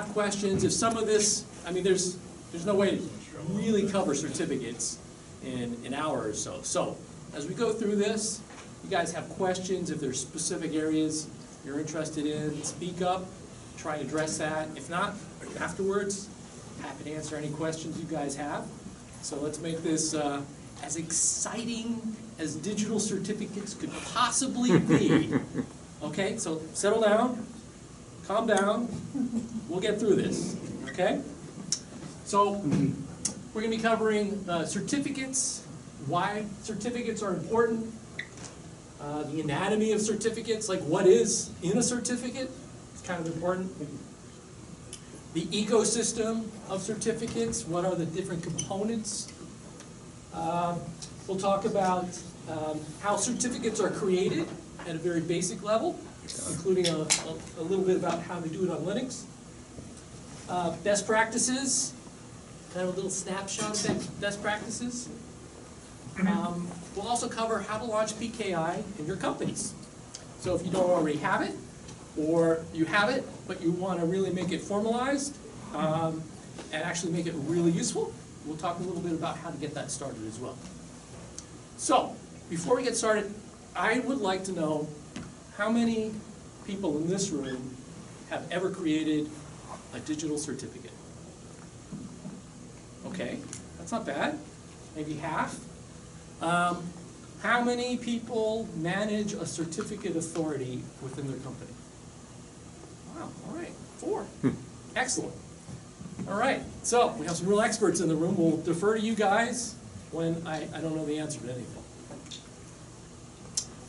have questions, if some of this, I mean, there's, there's no way to really cover certificates in an hour or so. So, as we go through this, you guys have questions, if there's specific areas you're interested in, speak up, try and address that. If not, afterwards, happy to answer any questions you guys have. So let's make this uh, as exciting as digital certificates could possibly be. Okay, so settle down, calm down, we'll get through this, okay? So, we're gonna be covering uh, certificates, why certificates are important, uh, the anatomy of certificates, like what is in a certificate, it's kind of important. The ecosystem of certificates, what are the different components? Um, We'll talk about um, how certificates are created at a very basic level, including a, a- a little bit about how to do it on Linux. Uh, Best practices, kind of a little snapshot of best- best practices. Um, We'll also cover how to launch PKI in your companies. So if you don't already have it, or you have it, but you want to really make it formalized, um, and actually make it really useful, we'll talk a little bit about how to get that started as well. So, before we get started, I would like to know how many people in this room have ever created a digital certificate? Okay, that's not bad, maybe half. Um, How many people manage a certificate authority within their company? Wow, all right, four. Excellent. All right, so we have some real experts in the room. We'll defer to you guys when I, I don't know the answer to anything.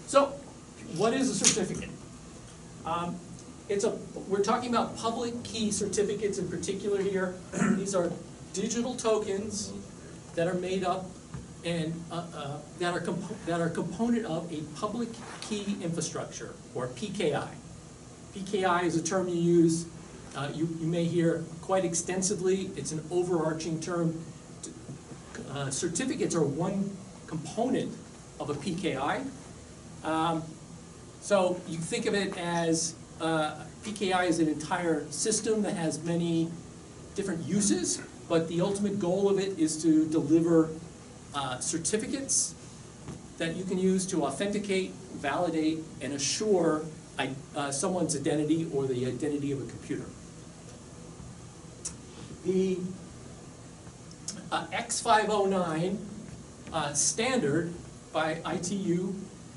So, what is a certificate? Um, It's a, we're talking about public key certificates in particular here. These are digital tokens that are made up and, uh, uh, that are, that are component of a public key infrastructure, or PKI. PKI is a term you use, uh, you, you may hear quite extensively, it's an overarching term. Uh, certificates are one component of a PKI. Um, so you think of it as, uh, PKI is an entire system that has many different uses, but the ultimate goal of it is to deliver uh, certificates that you can use to authenticate, validate, and assure uh, someone's identity or the identity of a computer. The uh, X509 uh, standard by ITU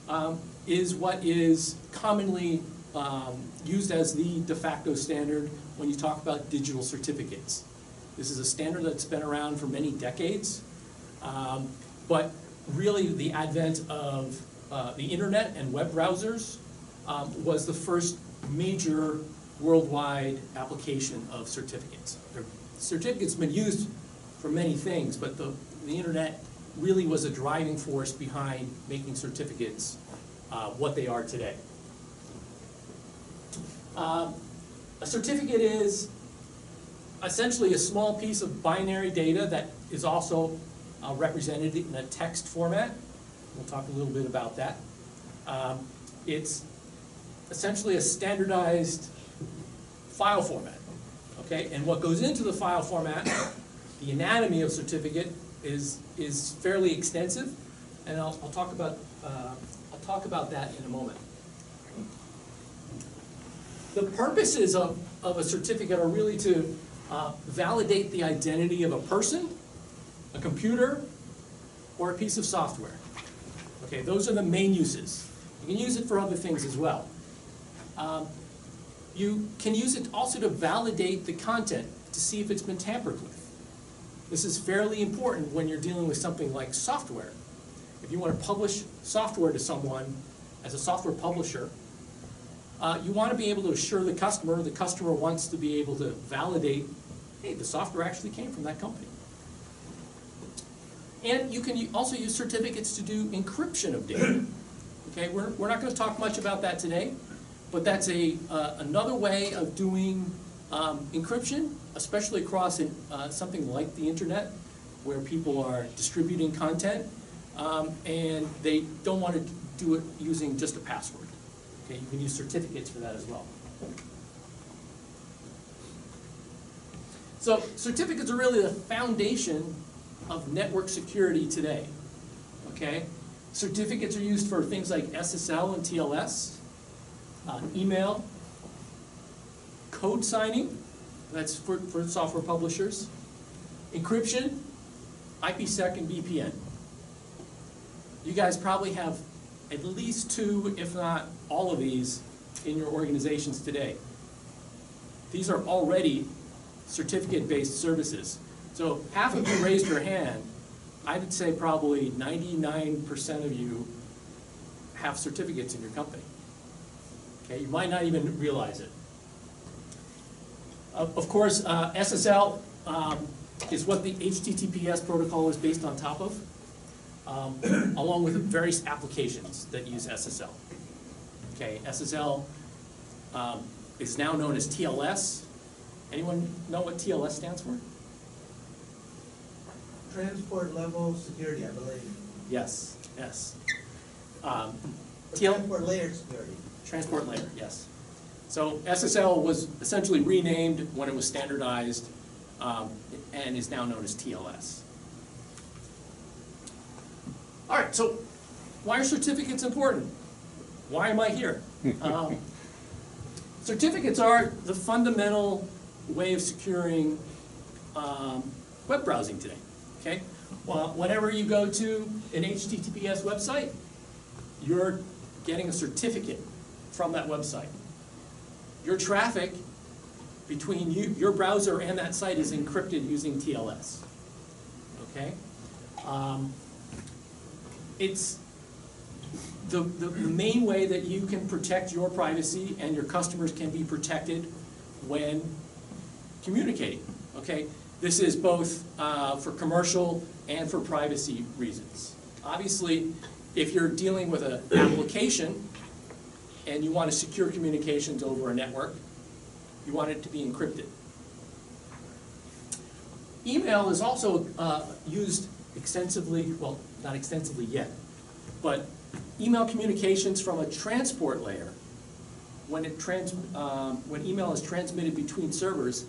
um, is what is commonly um, used as the de facto standard when you talk about digital certificates. This is a standard that's been around for many decades, um, but really the advent of uh, the internet and web browsers um, was the first major worldwide application of certificates. There- Certificates have been used for many things, but the, the internet really was a driving force behind making certificates uh, what they are today. Um, A certificate is essentially a small piece of binary data that is also uh, represented in a text format. We'll talk a little bit about that. Um, It's essentially a standardized file format, okay? And what goes into the file format, the anatomy of certificate is, is fairly extensive, and I'll, I'll talk about, uh, talk about that in a moment. The purposes of, of a certificate are really to uh, validate the identity of a person, a computer, or a piece of software. Okay, those are the main uses. You can use it for other things as well. Um, You can use it also to validate the content, to see if it's been tampered with. This is fairly important when you're dealing with something like software. If you want to publish software to someone as a software publisher, uh, you want to be able to assure the customer, the customer wants to be able to validate, hey, the software actually came from that company. And you can also use certificates to do encryption of data. Okay, we're, we're not gonna talk much about that today, but that's a, uh, another way of doing, um, encryption, especially across, in- uh, something like the internet, where people are distributing content, um, and they don't wanna do it using just a password. Okay, you can use certificates for that as well. So certificates are really the foundation of network security today, okay? Certificates are used for things like SSL and TLS, uh, email, code signing, that's for, for software publishers, encryption, IPsec and VPN. You guys probably have at least two, if not all of these, in your organizations today. These are already certificate-based services. So half of you raised your hand, I would say probably ninety-nine percent of you have certificates in your company. Okay, you might not even realize it. Of, of course, uh, SSL, um, is what the HTTPS protocol is based on top of, um, along with various applications that use SSL. Okay, SSL, um, is now known as TLS. Anyone know what TLS stands for? Transport level security, I believe. Yes, yes. Um, TL Transport layer security. Transport layer, yes. So SSL was essentially renamed when it was standardized, um, and is now known as TLS. All right, so why are certificates important? Why am I here? Um, Certificates are the fundamental way of securing um, web browsing today, okay? Well, whenever you go to an HTTPS website, you're getting a certificate from that website. Your traffic between you, your browser and that site is encrypted using TLS, okay? Um, It's the, the, the main way that you can protect your privacy and your customers can be protected when communicating, okay? This is both uh, for commercial and for privacy reasons. Obviously, if you're dealing with an application and you want to secure communications over a network, you want it to be encrypted. Email is also uh, used extensively, well, not extensively yet, but email communications from a transport layer, when it trans, um, when email is transmitted between servers,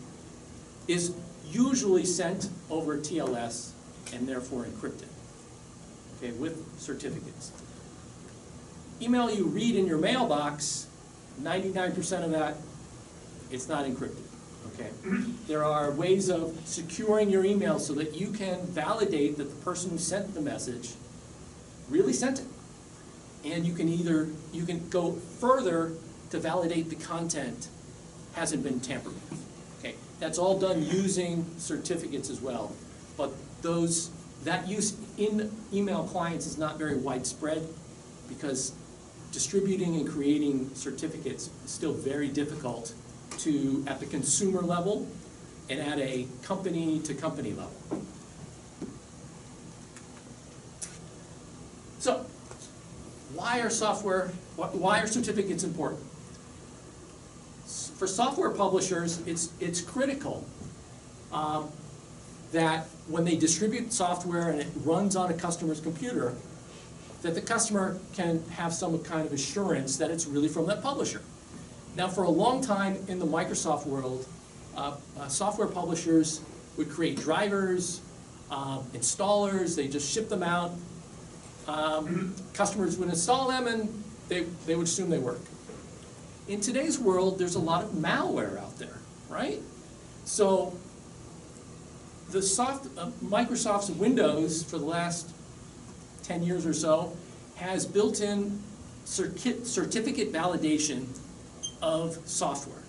is usually sent over TLS and therefore encrypted, okay, with certificates. Email you read in your mailbox, ninety-nine percent of that, it's not encrypted, okay? There are ways of securing your email so that you can validate that the person who sent the message really sent it. And you can either, you can go further to validate the content hasn't been tampered with. Okay, that's all done using certificates as well. But those, that use in email clients is not very widespread because distributing and creating certificates is still very difficult to, at the consumer level and at a company-to-company level. So, why are software, why are certificates important? For software publishers, it's, it's critical um, that when they distribute software and it runs on a customer's computer, that the customer can have some kind of assurance that it's really from that publisher. Now, for a long time in the Microsoft world, uh, uh, software publishers would create drivers, um, installers, they just ship them out. Um, Customers would install them and they, they would assume they work. In today's world, there's a lot of malware out there, right? So the soft, uh, Microsoft's Windows for the last ten years or so has built-in certificate validation of software.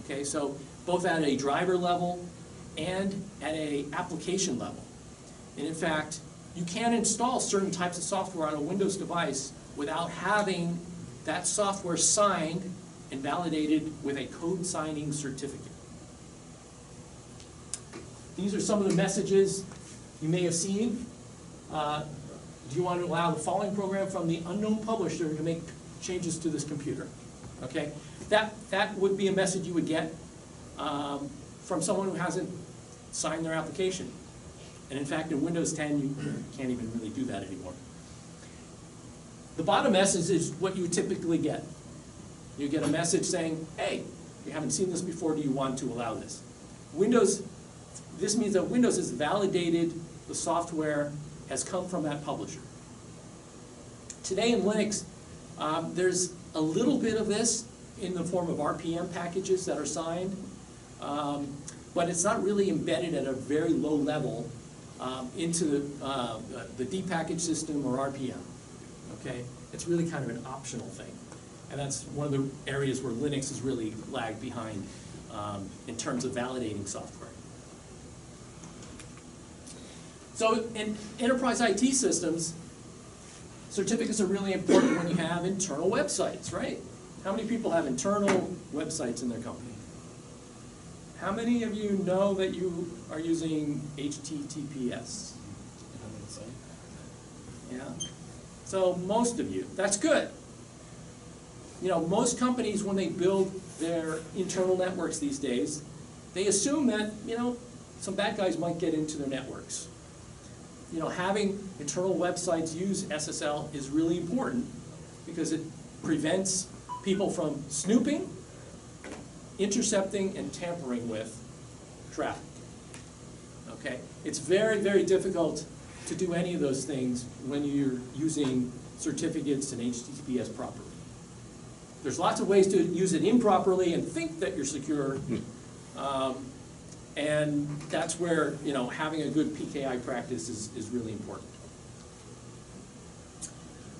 Okay, so both at a driver level and at a application level. And in fact, you can't install certain types of software on a Windows device without having that software signed and validated with a code signing certificate. These are some of the messages you may have seen. Uh, Do you want to allow the following program from the unknown publisher to make changes to this computer? Okay, that, that would be a message you would get um, from someone who hasn't signed their application. And in fact, in Windows 10, you can't even really do that anymore. The bottom message is what you typically get. You get a message saying, hey, you haven't seen this before, do you want to allow this? Windows This means that Windows has validated the software has come from that publisher. Today in Linux, um, there's a little bit of this in the form of RPM packages that are signed, um, but it's not really embedded at a very low level um, into the, uh, the D package system or RPM. Okay, it's really kind of an optional thing, and that's one of the areas where Linux has really lagged behind um, in terms of validating software. So in enterprise IT systems, certificates are really important when you have internal websites, right? How many people have internal websites in their company? How many of you know that you are using HTTPS? Yeah. So most of you, that's good. You know, most companies, when they build their internal networks these days, they assume that, you know, some bad guys might get into their networks. You know, having internal websites use SSL is really important because it prevents people from snooping, intercepting, and tampering with traffic. Okay? It's very, very difficult to do any of those things when you're using certificates and HTTPS properly. There's lots of ways to use it improperly and think that you're secure. Um, and that's where, you know, having a good PKI practice is, is really important.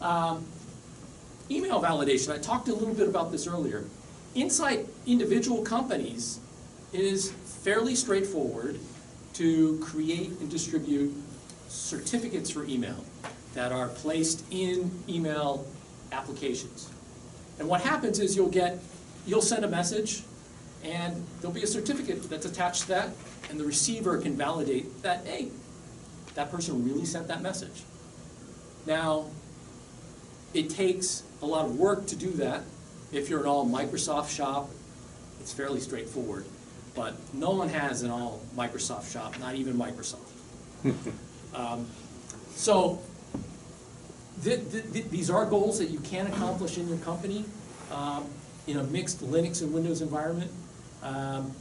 Um, email validation, I talked a little bit about this earlier. Inside individual companies, it is fairly straightforward to create and distribute certificates for email that are placed in email applications. And what happens is you'll get, you'll send a message, and there'll be a certificate that's attached to that, and the receiver can validate that, hey, that person really sent that message. Now, it takes a lot of work to do that. If you're an all Microsoft shop, it's fairly straightforward. But no one has an all Microsoft shop, not even Microsoft. Um, So, th- th- th- these are goals that you can accomplish in your company um, in a mixed Linux and Windows environment. Um,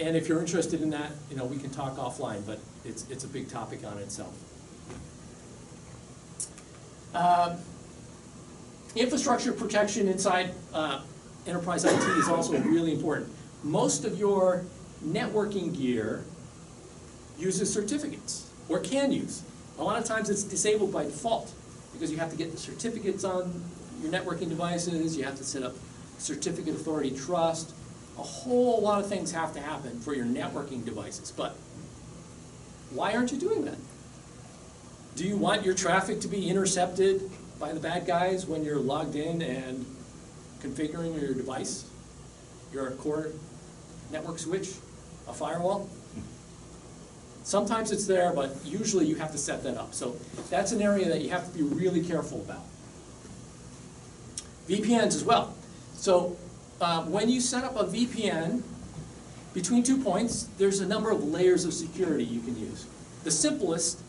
And if you're interested in that, you know, we can talk offline, but it's, it's a big topic on itself. Um, Infrastructure protection inside uh, enterprise IT is also really important. Most of your networking gear uses certificates, or can use. A lot of times it's disabled by default, because you have to get the certificates on your networking devices, you have to set up certificate authority trust. A whole lot of things have to happen for your networking devices, but why aren't you doing that? Do you want your traffic to be intercepted by the bad guys when you're logged in and configuring your device? Your core network switch, a firewall? Sometimes it's there, but usually you have to set that up. So that's an area that you have to be really careful about. VPNs as well. So uh, when you set up a VPN, between two points, there's a number of layers of security you can use. The simplest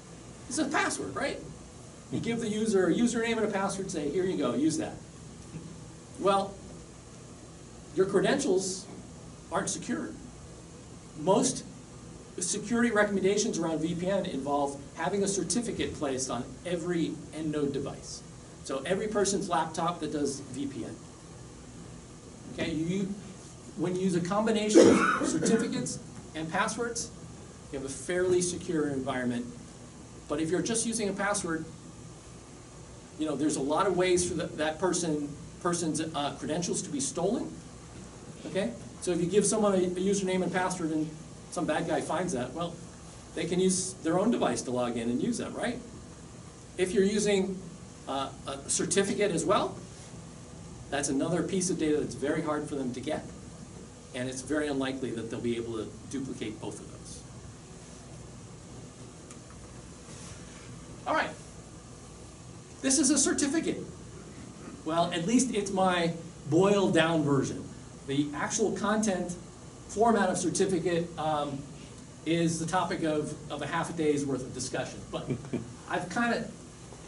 is a password, right? You give the user a username and a password, say, here you go, use that. Well, your credentials aren't secure. Most security recommendations around VPN involve having a certificate placed on every EndNode device. So every person's laptop that does VPN. Okay, you, when you use a combination of certificates and passwords, you have a fairly secure environment. But if you're just using a password, you know, there's a lot of ways for the, that person, person's uh, credentials to be stolen. Okay? So if you give someone a, a username and password and some bad guy finds that, well, they can use their own device to log in and use that, right? If you're using uh, a certificate as well, that's another piece of data that's very hard for them to get, and it's very unlikely that they'll be able to duplicate both of those. All right. This is a certificate. Well, at least it's my boiled down version. The actual content format of certificate um, is the topic of, of a half a day's worth of discussion. But I've kind of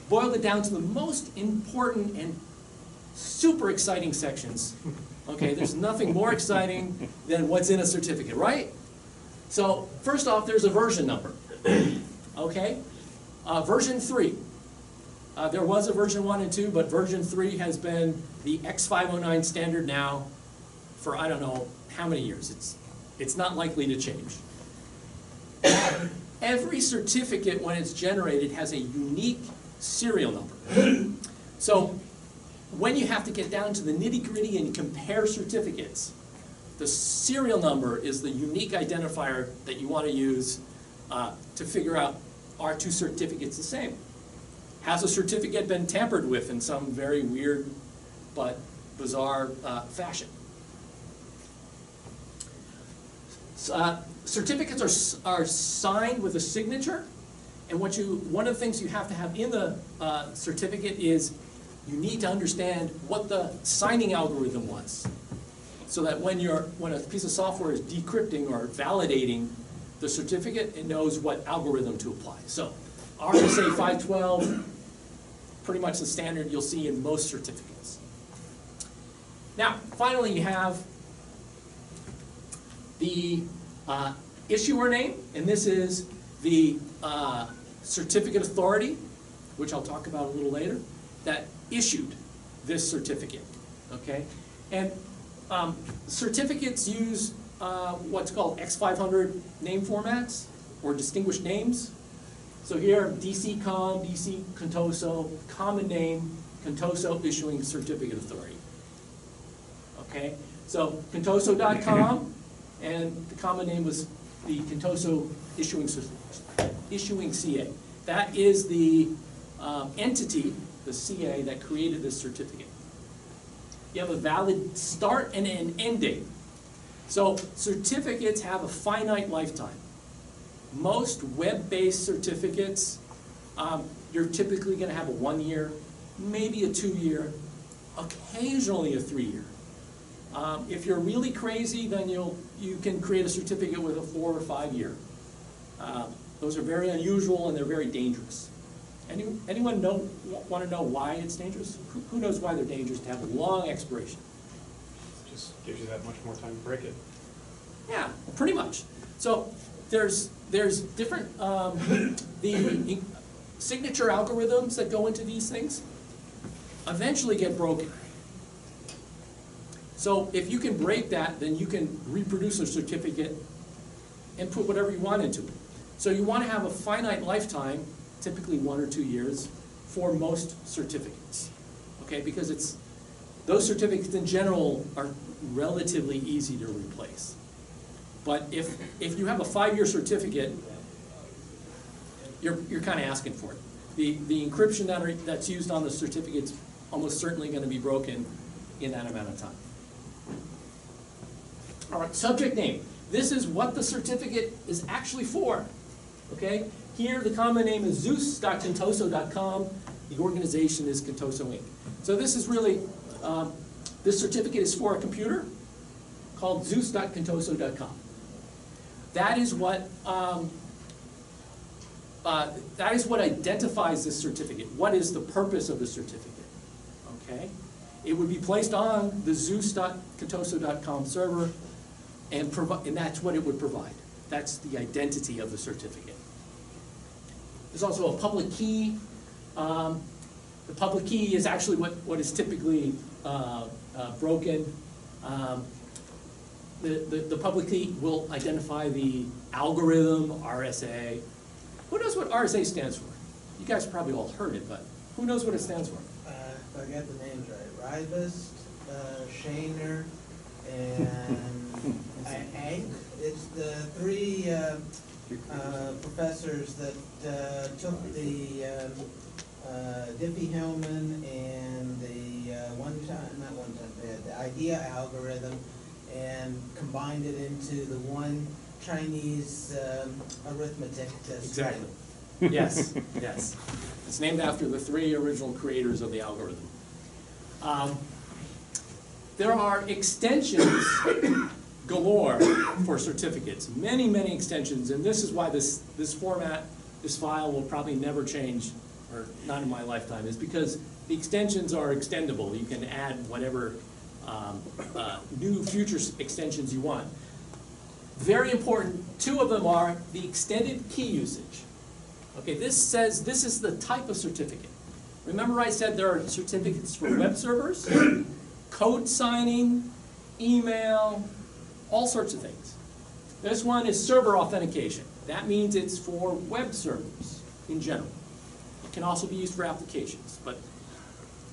boiled it down to the most important and super exciting sections. Okay, there's nothing more exciting than what's in a certificate, right? So, first off, there's a version number, okay? Uh, version three. Uh, there was a version one and two, but version three has been the X five oh nine standard now for I don't know how many years. It's, it's not likely to change. Every certificate, when it's generated, has a unique serial number. So, when you have to get down to the nitty gritty and compare certificates, the serial number is the unique identifier that you want to use uh, to figure out, are two certificates the same? Has a certificate been tampered with in some very weird but bizarre uh, fashion? Uh, Certificates are, are signed with a signature, and what you, one of the things you have to have in the uh, certificate is you need to understand what the signing algorithm was. So that when you're, when a piece of software is decrypting or validating the certificate, it knows what algorithm to apply. So RSA five twelve, pretty much the standard you'll see in most certificates. Now, finally, you have the uh, issuer name, and this is the uh, certificate authority, which I'll talk about a little later, that issued this certificate, okay? And um, certificates use uh, what's called X500 name formats, or distinguished names. So here, DC Com, DC Contoso, common name, Contoso issuing certificate authority. Okay, so contoso.com, and the common name was the Contoso issuing, issuing CA. That is the um, entity, the CA, that created this certificate. You have a valid start and an end date. So certificates have a finite lifetime. Most web-based certificates, um, you're typically gonna have a one-year, maybe a two-year, occasionally a three-year. Um, if you're really crazy, then you'll, you can create a certificate with a four or five-year. Um, Those are very unusual and they're very dangerous. Any, anyone know, wanna know why it's dangerous? Who, who knows why they're dangerous to have a long expiration? Just gives you that much more time to break it. Yeah, pretty much. So there's, there's different, um, the signature algorithms that go into these things eventually get broken. So if you can break that, then you can reproduce a certificate and put whatever you want into it. So you want to have a finite lifetime, typically one or two years, for most certificates. Okay, because it's, those certificates in general are relatively easy to replace. But if, if you have a five-year certificate, you're, you're kind of asking for it. The, the encryption that are, that's used on the certificate's almost certainly going to be broken in that amount of time. All right, subject name. This is what the certificate is actually for, okay? Here, the common name is zeus.contoso.com. The organization is Contoso Inc. So this is really, um, this certificate is for a computer called zeus.contoso.com. That is what, um, uh, that is what identifies this certificate. What is the purpose of the certificate? Okay? It would be placed on the zeus.contoso.com server and and that's what it would provide. That's the identity of the certificate. There's also a public key. Um, the public key is actually what, what is typically, uh, uh, broken. Um, the, the, the public key will identify the algorithm, RSA. Who knows what RSA stands for? You guys probably all heard it, but who knows what it stands for? Uh, if I got the names right, Ribus, uh, Shaner, and Hank. It's the three, uh, professors that, uh, took the, um, uh, Diffie-Hellman and the, uh, one time, not one time, the- the IDEA algorithm and combined it into the one Chinese, um, arithmetic test. Exactly. Yes, yes. It's named after the three original creators of the algorithm. Um, There are extensions galore for certificates, many, many extensions, and this is why this, this format, this file will probably never change, or not in my lifetime, is because the extensions are extendable. You can add whatever um, uh, new future extensions you want. very important, two of them are the extended key usage. Okay, this says, this is the type of certificate. Remember I said there are certificates for web servers, code signing, email, all sorts of things. This one is server authentication. That means it's for web servers in general. It can also be used for applications, but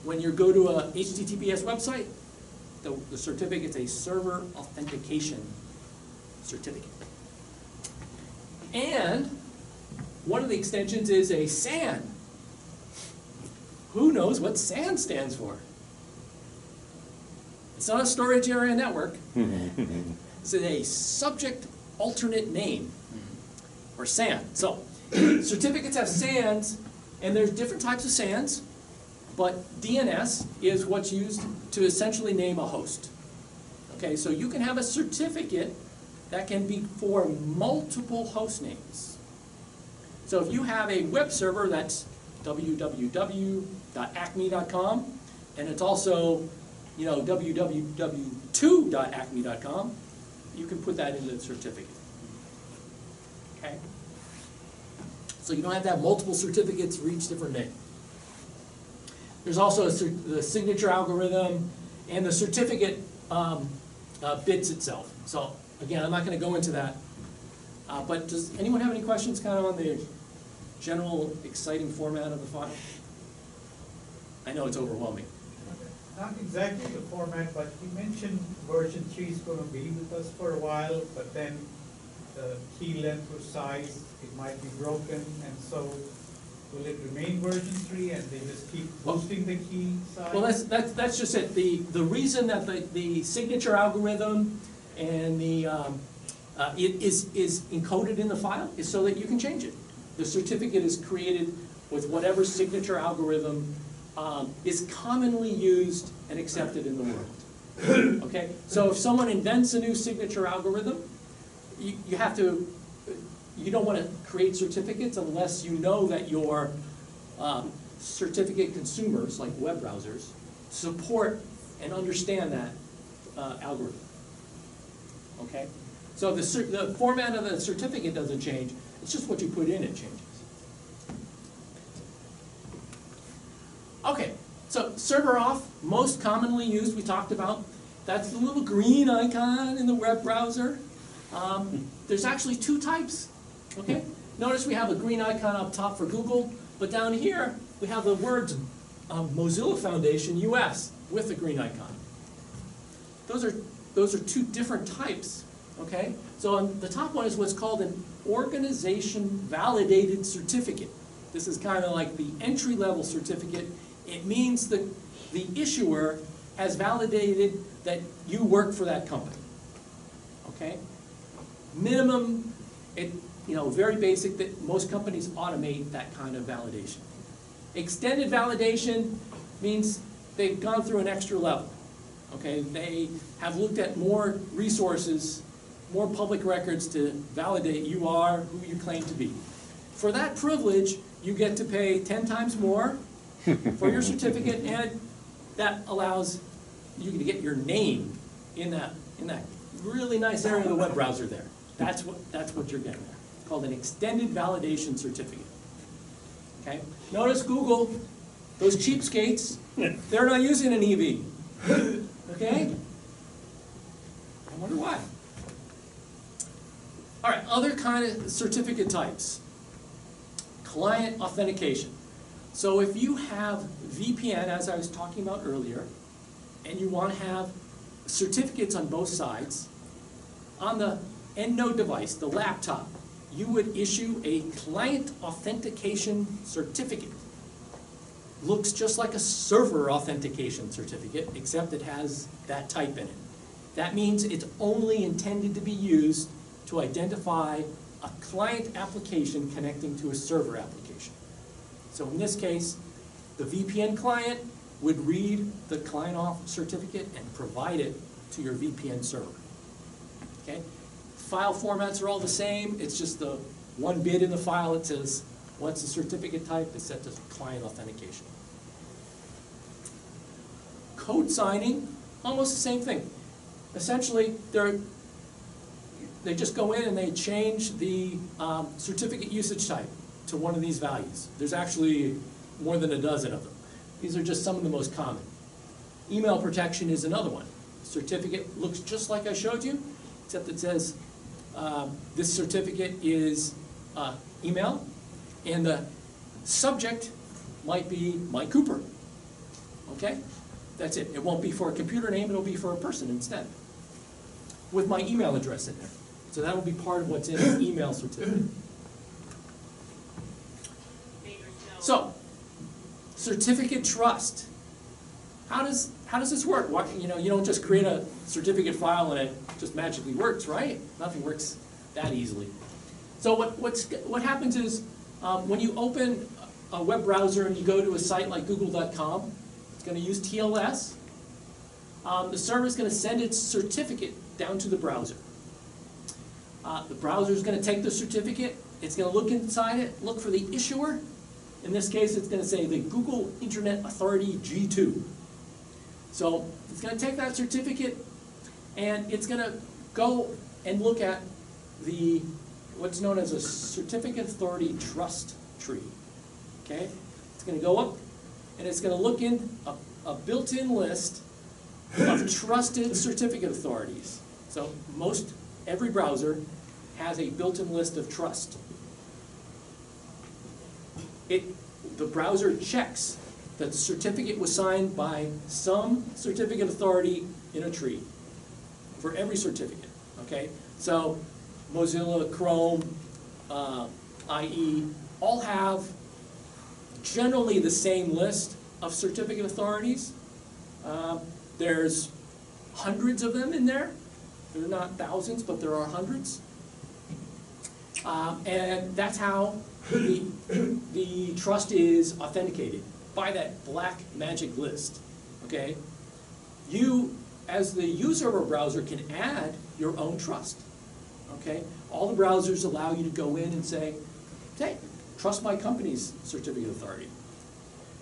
when you go to a HTTPS website, the, the is a server authentication certificate. And one of the extensions is a SAN. Who knows what SAN stands for? It's not a storage area network. It's a subject alternate name, or SAN. So, certificates have SANs, and there's different types of SANs, but DNS is what's used to essentially name a host. Okay, so you can have a certificate that can be for multiple host names. So if you have a web server that's www.acme.com, and it's also, you know, www.acme.com, you can put that in the certificate. Okay? So you don't have to have multiple certificates for each different name. There's also the signature algorithm and the certificate um, uh, bits itself. So again, I'm not going to go into that. Uh, But does anyone have any questions kind of on the general exciting format of the file? I know it's overwhelming. Not exactly the format, but you mentioned version three is gonna be with us for a while, but then the key length or size, it might be broken, and so will it remain version three and they just keep boosting the key size? Well, that's, that's, that's just it. The, the reason that the, the signature algorithm and the, um, uh, it is, is encoded in the file is so that you can change it. The certificate is created with whatever signature algorithm, um, is commonly used and accepted in the world. Okay, so if someone invents a new signature algorithm, you, you have to, you don't wanna create certificates unless you know that your, um, certificate consumers, like web browsers, support and understand that, uh, algorithm. Okay? So the the format of the certificate doesn't change, it's just what you put in it changes. Okay, so server auth, most commonly used, we talked about, that's the little green icon in the web browser. Um, there's actually two types, okay? Notice we have a green icon up top for Google, but down here, we have the words um, Mozilla Foundation US with the green icon. Those are, those are two different types, okay? So on the top one is what's called an organization validated certificate. This is kind of like the entry-level certificate. It means that the issuer has validated that you work for that company, okay? Minimum, it, you know, very basic, that most companies automate that kind of validation. Extended validation means they've gone through an extra level. Okay, they have looked at more resources, more public records to validate you are who you claim to be. For that privilege, you get to pay ten times more for your certificate, and that allows you to get your name in that, in that really nice area of the web browser there. That's what, that's what you're getting there. It's called an extended validation certificate. Okay? Notice Google, those cheapskates, they're not using an EV. Okay? I wonder why. All right, other kind of certificate types. Client authentication. So if you have VPN, as I was talking about earlier, and you want to have certificates on both sides, on the end node device, the laptop, you would issue a client authentication certificate. Looks just like a server authentication certificate, except it has that type in it. That means it's only intended to be used to identify a client application connecting to a server application. So in this case, the VPN client would read the client auth certificate and provide it to your VPN server. Okay? File formats are all the same, it's just the one bit in the file, that says, what's the certificate type, it's set to client authentication. Code signing, almost the same thing. Essentially, there, they just go in and they change the um, certificate usage type to one of these values. There's actually more than a dozen of them. These are just some of the most common. Email protection is another one. Certificate looks just like I showed you, except it says, um, this certificate is uh, email, and the subject might be Mike Cooper. Okay? That's it. It won't be for a computer name, it'll be for a person instead. With my email address in there. So that'll be part of what's in the email certificate. So, certificate trust. How does, how does this work? What, you know, you don't just create a certificate file and it just magically works, right? Nothing works that easily. So what, what's, what happens is, um, when you open a web browser and you go to a site like google.com, it's gonna use TLS. Um, the server is gonna send its certificate down to the browser. Uh, the browser is gonna take the certificate, it's gonna look inside it, look for the issuer. In this case, it's gonna say the Google Internet Authority G2. So it's gonna take that certificate and it's gonna go and look at the, what's known as a Certificate Authority Trust Tree. Okay? It's gonna go up and it's gonna look in a, a built-in list of trusted certificate authorities. So most, every browser has a built-in list of trust. It, the browser checks that the certificate was signed by some certificate authority in a tree for every certificate, okay? So Mozilla, Chrome, uh, IE, all have generally the same list of certificate authorities. Uh, There's hundreds of them in there. There are not thousands, but there are hundreds. Um, And that's how the, the trust is authenticated, by that black magic list, okay? You, as the user of a browser, can add your own trust, okay? All the browsers allow you to go in and say, hey, trust my company's certificate authority.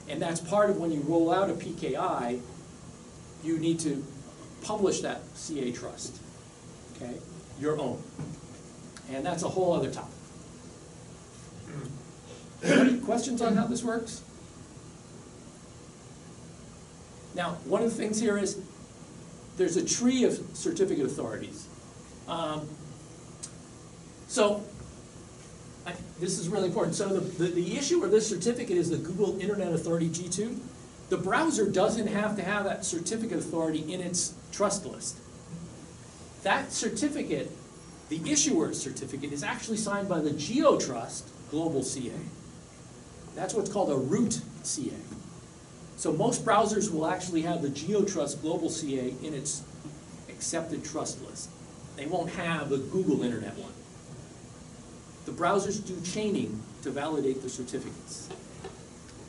And that's part of when you roll out a PKI, you need to publish that CA trust, okay? Your own. And that's a whole other topic. Any questions on how this works? Now, one of the things here is, there's a tree of certificate authorities. Um, So, I, this is really important. So the, the, the issue of this certificate is the Google Internet Authority G2. The browser doesn't have to have that certificate authority in its trust list. That certificate, the issuer's certificate, is actually signed by the GeoTrust Global CA. That's what's called a root CA. So most browsers will actually have the GeoTrust Global CA in its accepted trust list. They won't have the Google Internet one. The browsers do chaining to validate the certificates.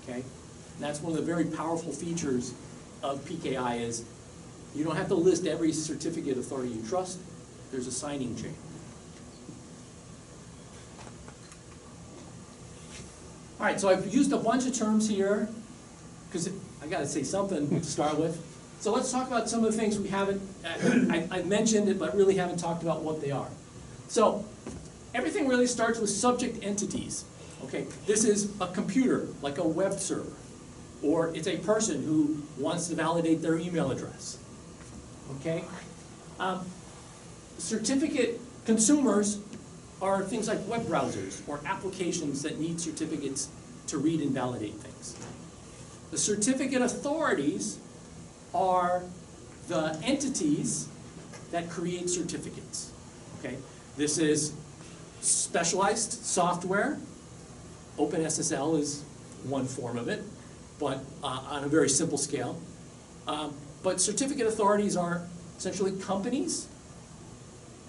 Okay? And that's one of the very powerful features of PKI is you don't have to list every certificate authority you trust. There's a signing chain. All right, so I've used a bunch of terms here, because I gotta say something to start with. So let's talk about some of the things we haven't, I, I mentioned it, but really haven't talked about what they are. So, everything really starts with subject entities. Okay, this is a computer, like a web server, or it's a person who wants to validate their email address. Okay? Um, certificate consumers are things like web browsers or applications that need certificates to read and validate things. The certificate authorities are the entities that create certificates. Okay? This is specialized software. OpenSSL is one form of it, but uh, on a very simple scale. Um, but certificate authorities are essentially companies,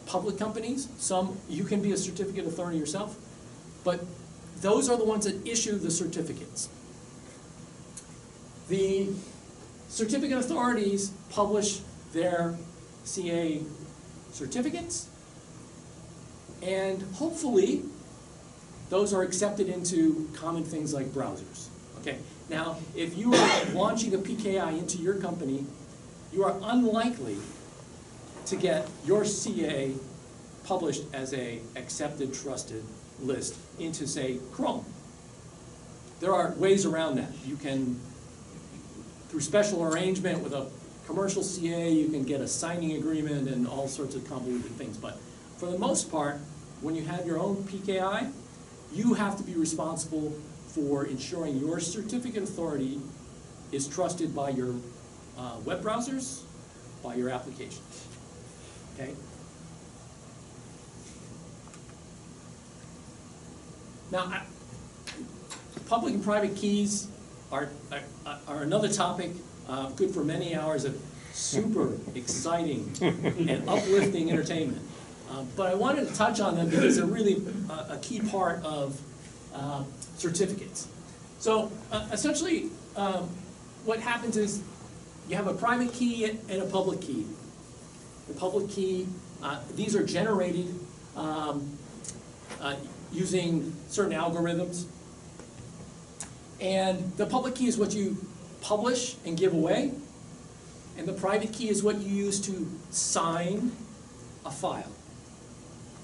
public companies. Some, you can be a certificate authority yourself, but those are the ones that issue the certificates. The certificate authorities publish their CA certificates, and hopefully, those are accepted into common things like browsers. Okay, now, if you are launching a PKI into your company, you are unlikely to get your CA published as a accepted, trusted list into, say, Chrome. There are ways around that. You can, through special arrangement with a commercial CA, you can get a signing agreement and all sorts of convoluted things. But for the most part, when you have your own PKI, you have to be responsible for ensuring your certificate authority is trusted by your uh, web browsers, by your applications. Okay? Now, I, public and private keys are, are, are another topic, uh, good for many hours of super exciting and uplifting entertainment. Uh, but I wanted to touch on them because they're really a, a key part of, um, certificates. So, uh, essentially, um, what happens is, you have a private key and a public key. The public key, uh, these are generated, um, uh, using certain algorithms. And the public key is what you publish and give away, and the private key is what you use to sign a file.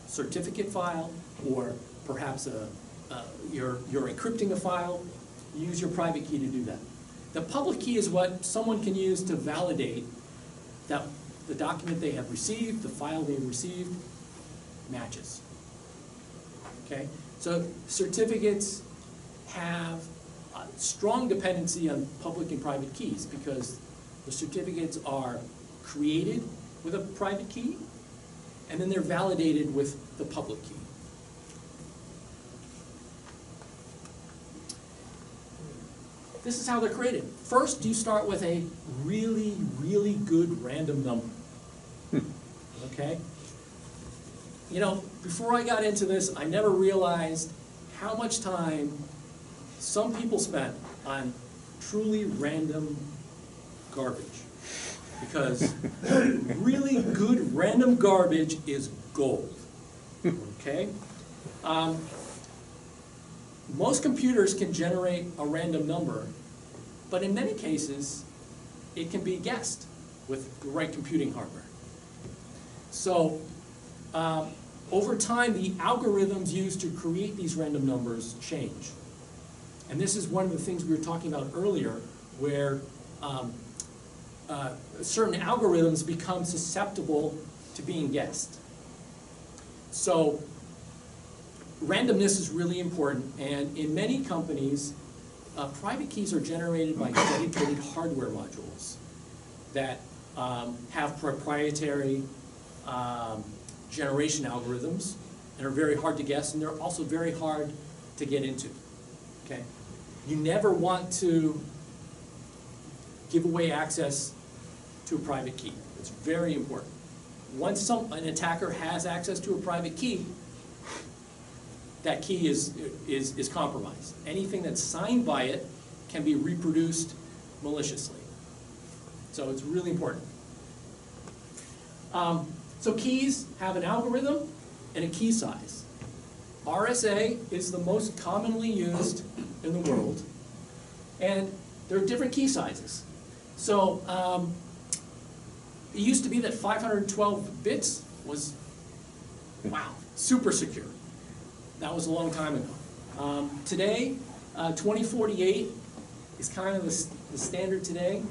Certificate file, or perhaps a, uh, you're, you're encrypting a file, you use your private key to do that. The public key is what someone can use to validate that the document they have received, the file they've received, matches. Okay, so certificates have a strong dependency on public and private keys because the certificates are created with a private key and then they're validated with the public key. This is how they're created. First, you start with a really, really good random number. Okay? You know, before I got into this, I never realized how much time some people spent on truly random garbage. Because really good random garbage is gold. Okay? Um, most computers can generate a random number, but in many cases, it can be guessed with the right computing hardware. So, um, over time, the algorithms used to create these random numbers change. And this is one of the things we were talking about earlier, where um, uh, certain algorithms become susceptible to being guessed. So, randomness is really important, and in many companies, uh, private keys are generated by dedicated hardware modules that um, have proprietary um, generation algorithms and are very hard to guess, and they're also very hard to get into. Okay, you never want to give away access to a private key. It's very important. Once some, an attacker has access to a private key, that key is, is, is compromised. Anything that's signed by it can be reproduced maliciously. So it's really important. Um, so keys have an algorithm and a key size. RSA is the most commonly used in the world, and there are different key sizes. So um, it used to be that 512 bits was, wow, super secure. That was a long time ago. Um, today, uh, 2048 is kind of the, the standard today.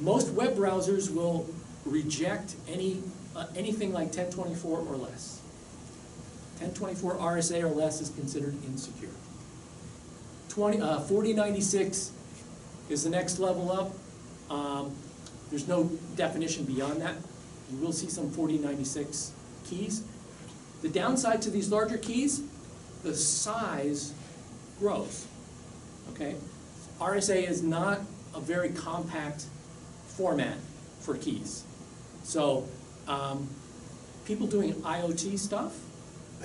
Most web browsers will reject any, uh, anything like 1024 or less. 1024 RSA or less is considered insecure. 20, uh, 4096 is the next level up. Um, there's no definition beyond that. You will see some 4096 keys. The downside to these larger keys, the size grows, okay? RSA is not a very compact format for keys. So, um, people doing IoT stuff,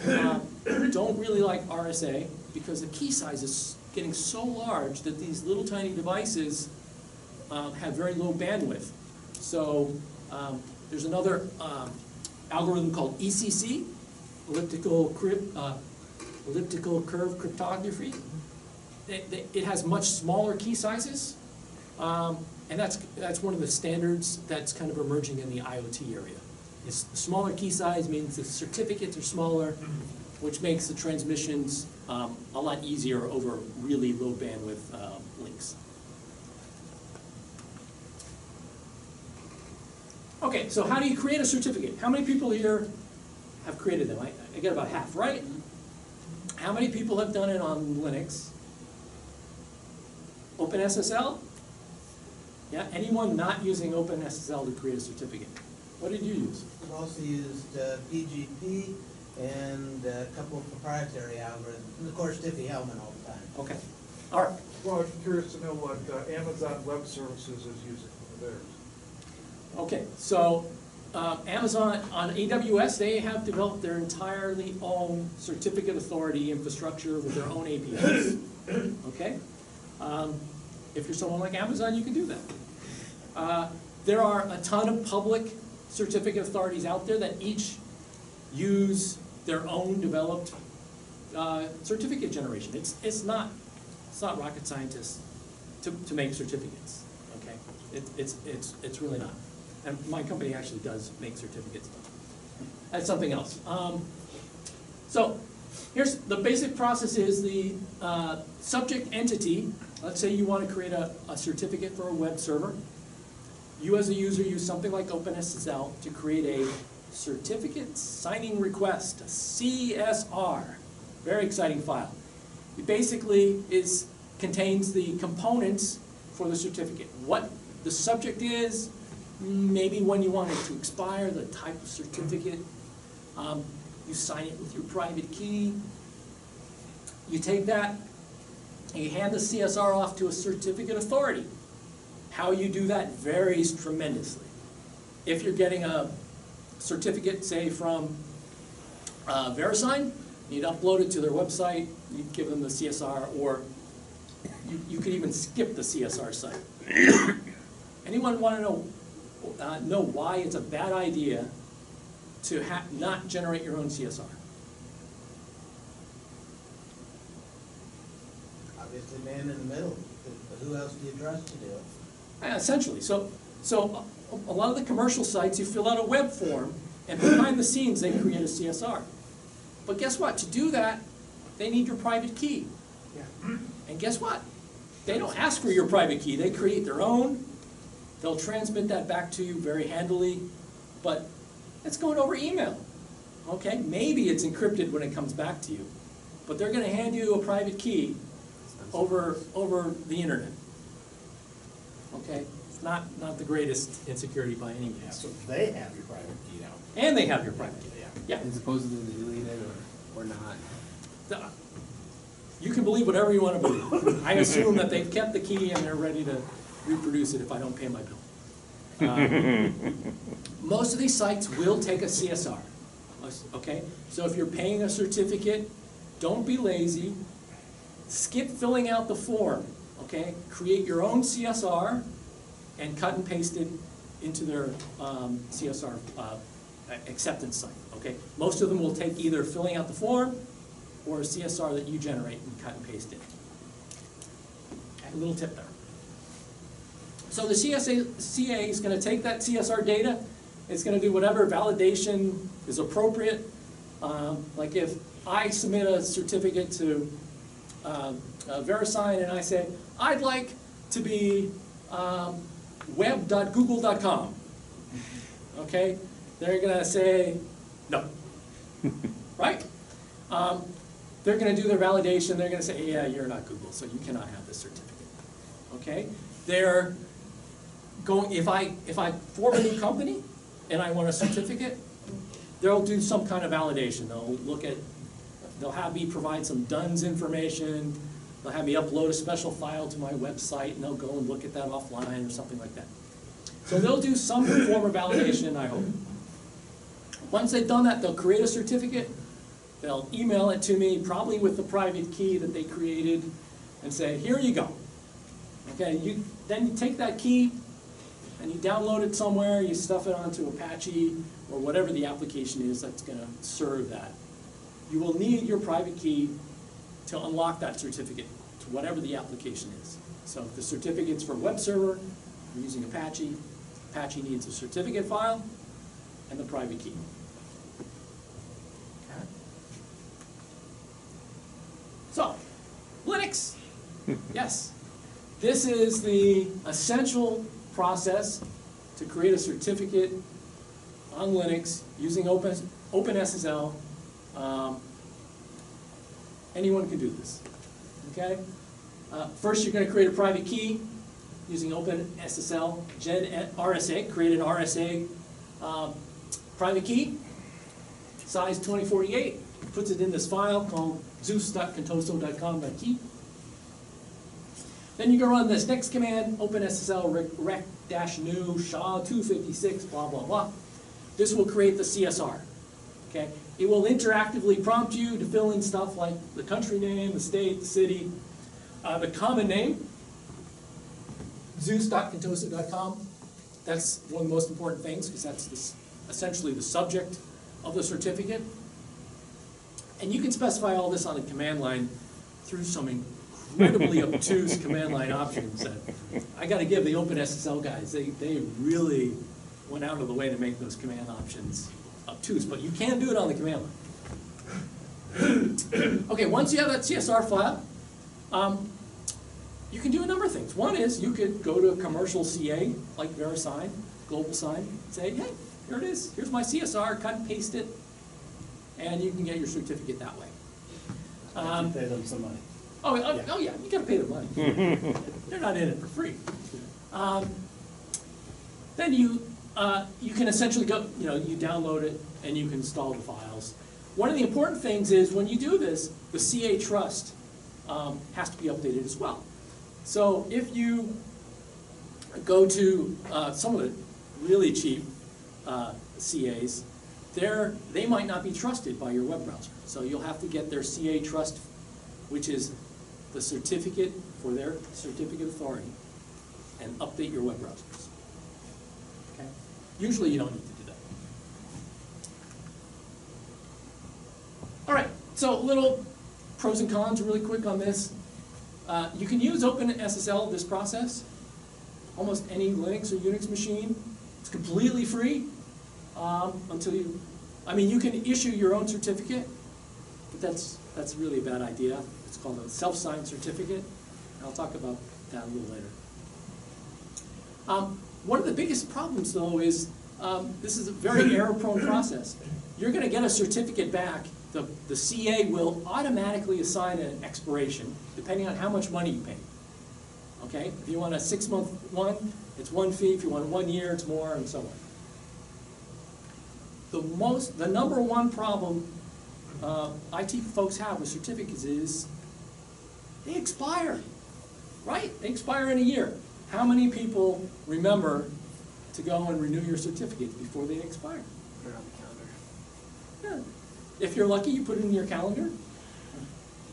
um, don't really like RSA because the key size is getting so large that these little tiny devices um, have very low bandwidth. So um, there's another um, algorithm called ECC, elliptical, crypt, uh, elliptical curve cryptography. It, it- has much smaller key sizes, um, and that's, that's one of the standards that's kind of emerging in the IoT area. is smaller key size means the certificates are smaller, which makes the transmissions um, a lot easier over really low bandwidth uh, links. Okay, so how do you create a certificate? How many people here have created them? I, I get about half, right? How many people have done it on Linux? OpenSSL? Yeah, anyone not using OpenSSL to create a certificate? What did you use? We've also used uh, PGP and a couple of proprietary algorithms, and of course Diffie-Hellman all the time. Okay, all right. Well, I'm curious to know what uh, Amazon Web Services is using for theirs. Okay, so uh, Amazon, on AWS, they have developed their entirely own certificate authority infrastructure with their own APIs. Okay? Um, If you're someone like Amazon, you can do that. Uh, There are a ton of public certificate authorities out there that each use their own developed uh, certificate generation. It's, it's not, it's not rocket scientists to, to make certificates, okay? It, it's, it's, it's really not. And my company actually does make certificates, that's something else. Um, so, here's, the basic process is the, uh, subject entity, let's say you wanna create a, a certificate for a web server. You as a user use something like OpenSSL to create a certificate signing request, a CSR. Very exciting file. It basically is, contains the components for the certificate. What the subject is, maybe when you want it to expire, the type of certificate. Um, You sign it with your private key. You take that, and you hand the CSR off to a certificate authority. How you do that varies tremendously. If you're getting a certificate, say, from uh, VeriSign, you'd upload it to their website, you'd give them the CSR, or you, you could even skip the CSR site. Anyone want to know, uh, know why it's a bad idea to ha- not generate your own CSR? Obviously, man in the middle, who else do you trust to do it? Uh, Essentially, so, so a a lot of the commercial sites, you fill out a web form, and behind the scenes, they create a CSR. But guess what? To do that, they need your private key. Yeah. And guess what? They don't ask for your private key, they create their own. They'll transmit that back to you very handily, but it's going over email. Okay, maybe it's encrypted when it comes back to you, but they're gonna hand you a private key over, over the internet. Okay, it's not, not the greatest insecurity by any Yeah, means. so they have your private key now. And they have your private key, Yeah. yeah. And supposedly they delete it or, or not. The- You can believe whatever you wanna believe. I assume that they've kept the key and they're ready to reproduce it if I don't pay my bill. Um, Most of these sites will take a CSR, okay? So if you're paying a certificate, don't be lazy. Skip filling out the form, okay? Create your own CSR and cut and paste it into their um, CSR uh, acceptance site, okay? Most of them will take either filling out the form or a CSR that you generate and cut and paste it. A little tip there. So the CSA, CA is gonna take that CSR data, it's gonna do whatever validation is appropriate. Um, like if I submit a certificate to, um, uh, VeriSign and I say, I'd like to be, um, web.google.com. Okay, they're gonna say, no. Right? Um, they're gonna do their validation, they're gonna say, yeah, you're not Google, so you cannot have this certificate. Okay? They're going, if I, if I form a new company and I want a certificate, they'll do some kind of validation, they'll look at, they'll have me provide some DUNS information, they'll have me upload a special file to my website, and they'll go and look at that offline or something like that. So they'll do some form of validation, I hope. Once they've done that, they'll create a certificate, they'll email it to me, probably with the private key that they created, and say, here you go. Okay, you, then you take that key, and you download it somewhere, you stuff it onto Apache, or whatever the application is that's gonna serve that. You will need your private key to unlock that certificate, to whatever the application is. So if the certificate's for web server, you're using Apache, Apache needs a certificate file, and the private key. Okay. So, Linux, yes. This is the essential process to create a certificate on Linux using Open, OpenSSL. Um, Anyone can do this, okay? Uh, First, you're gonna create a private key using OpenSSL, Gen RSA, create an RSA um, private key, size 2048, puts it in this file called zeus.contoso.com.key. Then you go run this next command, OpenSSL rec- rec dash new SHA two fifty-six, blah, blah, blah. This will create the CSR, okay? It will interactively prompt you to fill in stuff like the country name, the state, the city, uh, the common name, zeus.contoso.com. That's one of the most important things, because that's the s- essentially the subject of the certificate. And you can specify all this on a command line through some incredibly obtuse command line options that I gotta give the OpenSSL guys, they, they really went out of the way to make those command options obtuse, but you can do it on the command line. Okay, once you have that CSR file, um, you can do a number of things. One is you could go to a commercial CA like VeriSign, Global Sign, say, hey, here it is, here's my CSR, cut and paste it, and you can get your certificate that way. Um, Pay them some money. Oh, oh, oh, yeah, you gotta pay the money. They're not in it for free. Um, Then you, uh, you can essentially go, you know, you download it and you can install the files. One of the important things is when you do this, the CA Trust um, has to be updated as well. So if you go to uh, some of the really cheap uh, CAs, they're, they might not be trusted by your web browser. So you'll have to get their CA Trust, which is the certificate for their certificate authority, and update your web browsers. Okay? Usually you don't need to do that. All right, so little pros and cons really quick on this. Uh, you can use OpenSSL this process, almost any Linux or Unix machine. It's completely free um, until you, I mean, you can issue your own certificate, but that's, that's really a bad idea. It's called a self-signed certificate, and I'll talk about that a little later. Um, one of the biggest problems, though, is um, this is a very error-prone process. You're going to get a certificate back. The, the CA will automatically assign an expiration, depending on how much money you pay. Okay? If you want a six-month one, it's one fee. If you want one year, it's more, and so on. The most, the number one problem uh, IT folks have with certificates is they expire, right? They expire in a year. How many people remember to go and renew your certificates before they expire? Put it on the calendar. Yeah. If you're lucky, you put it in your calendar.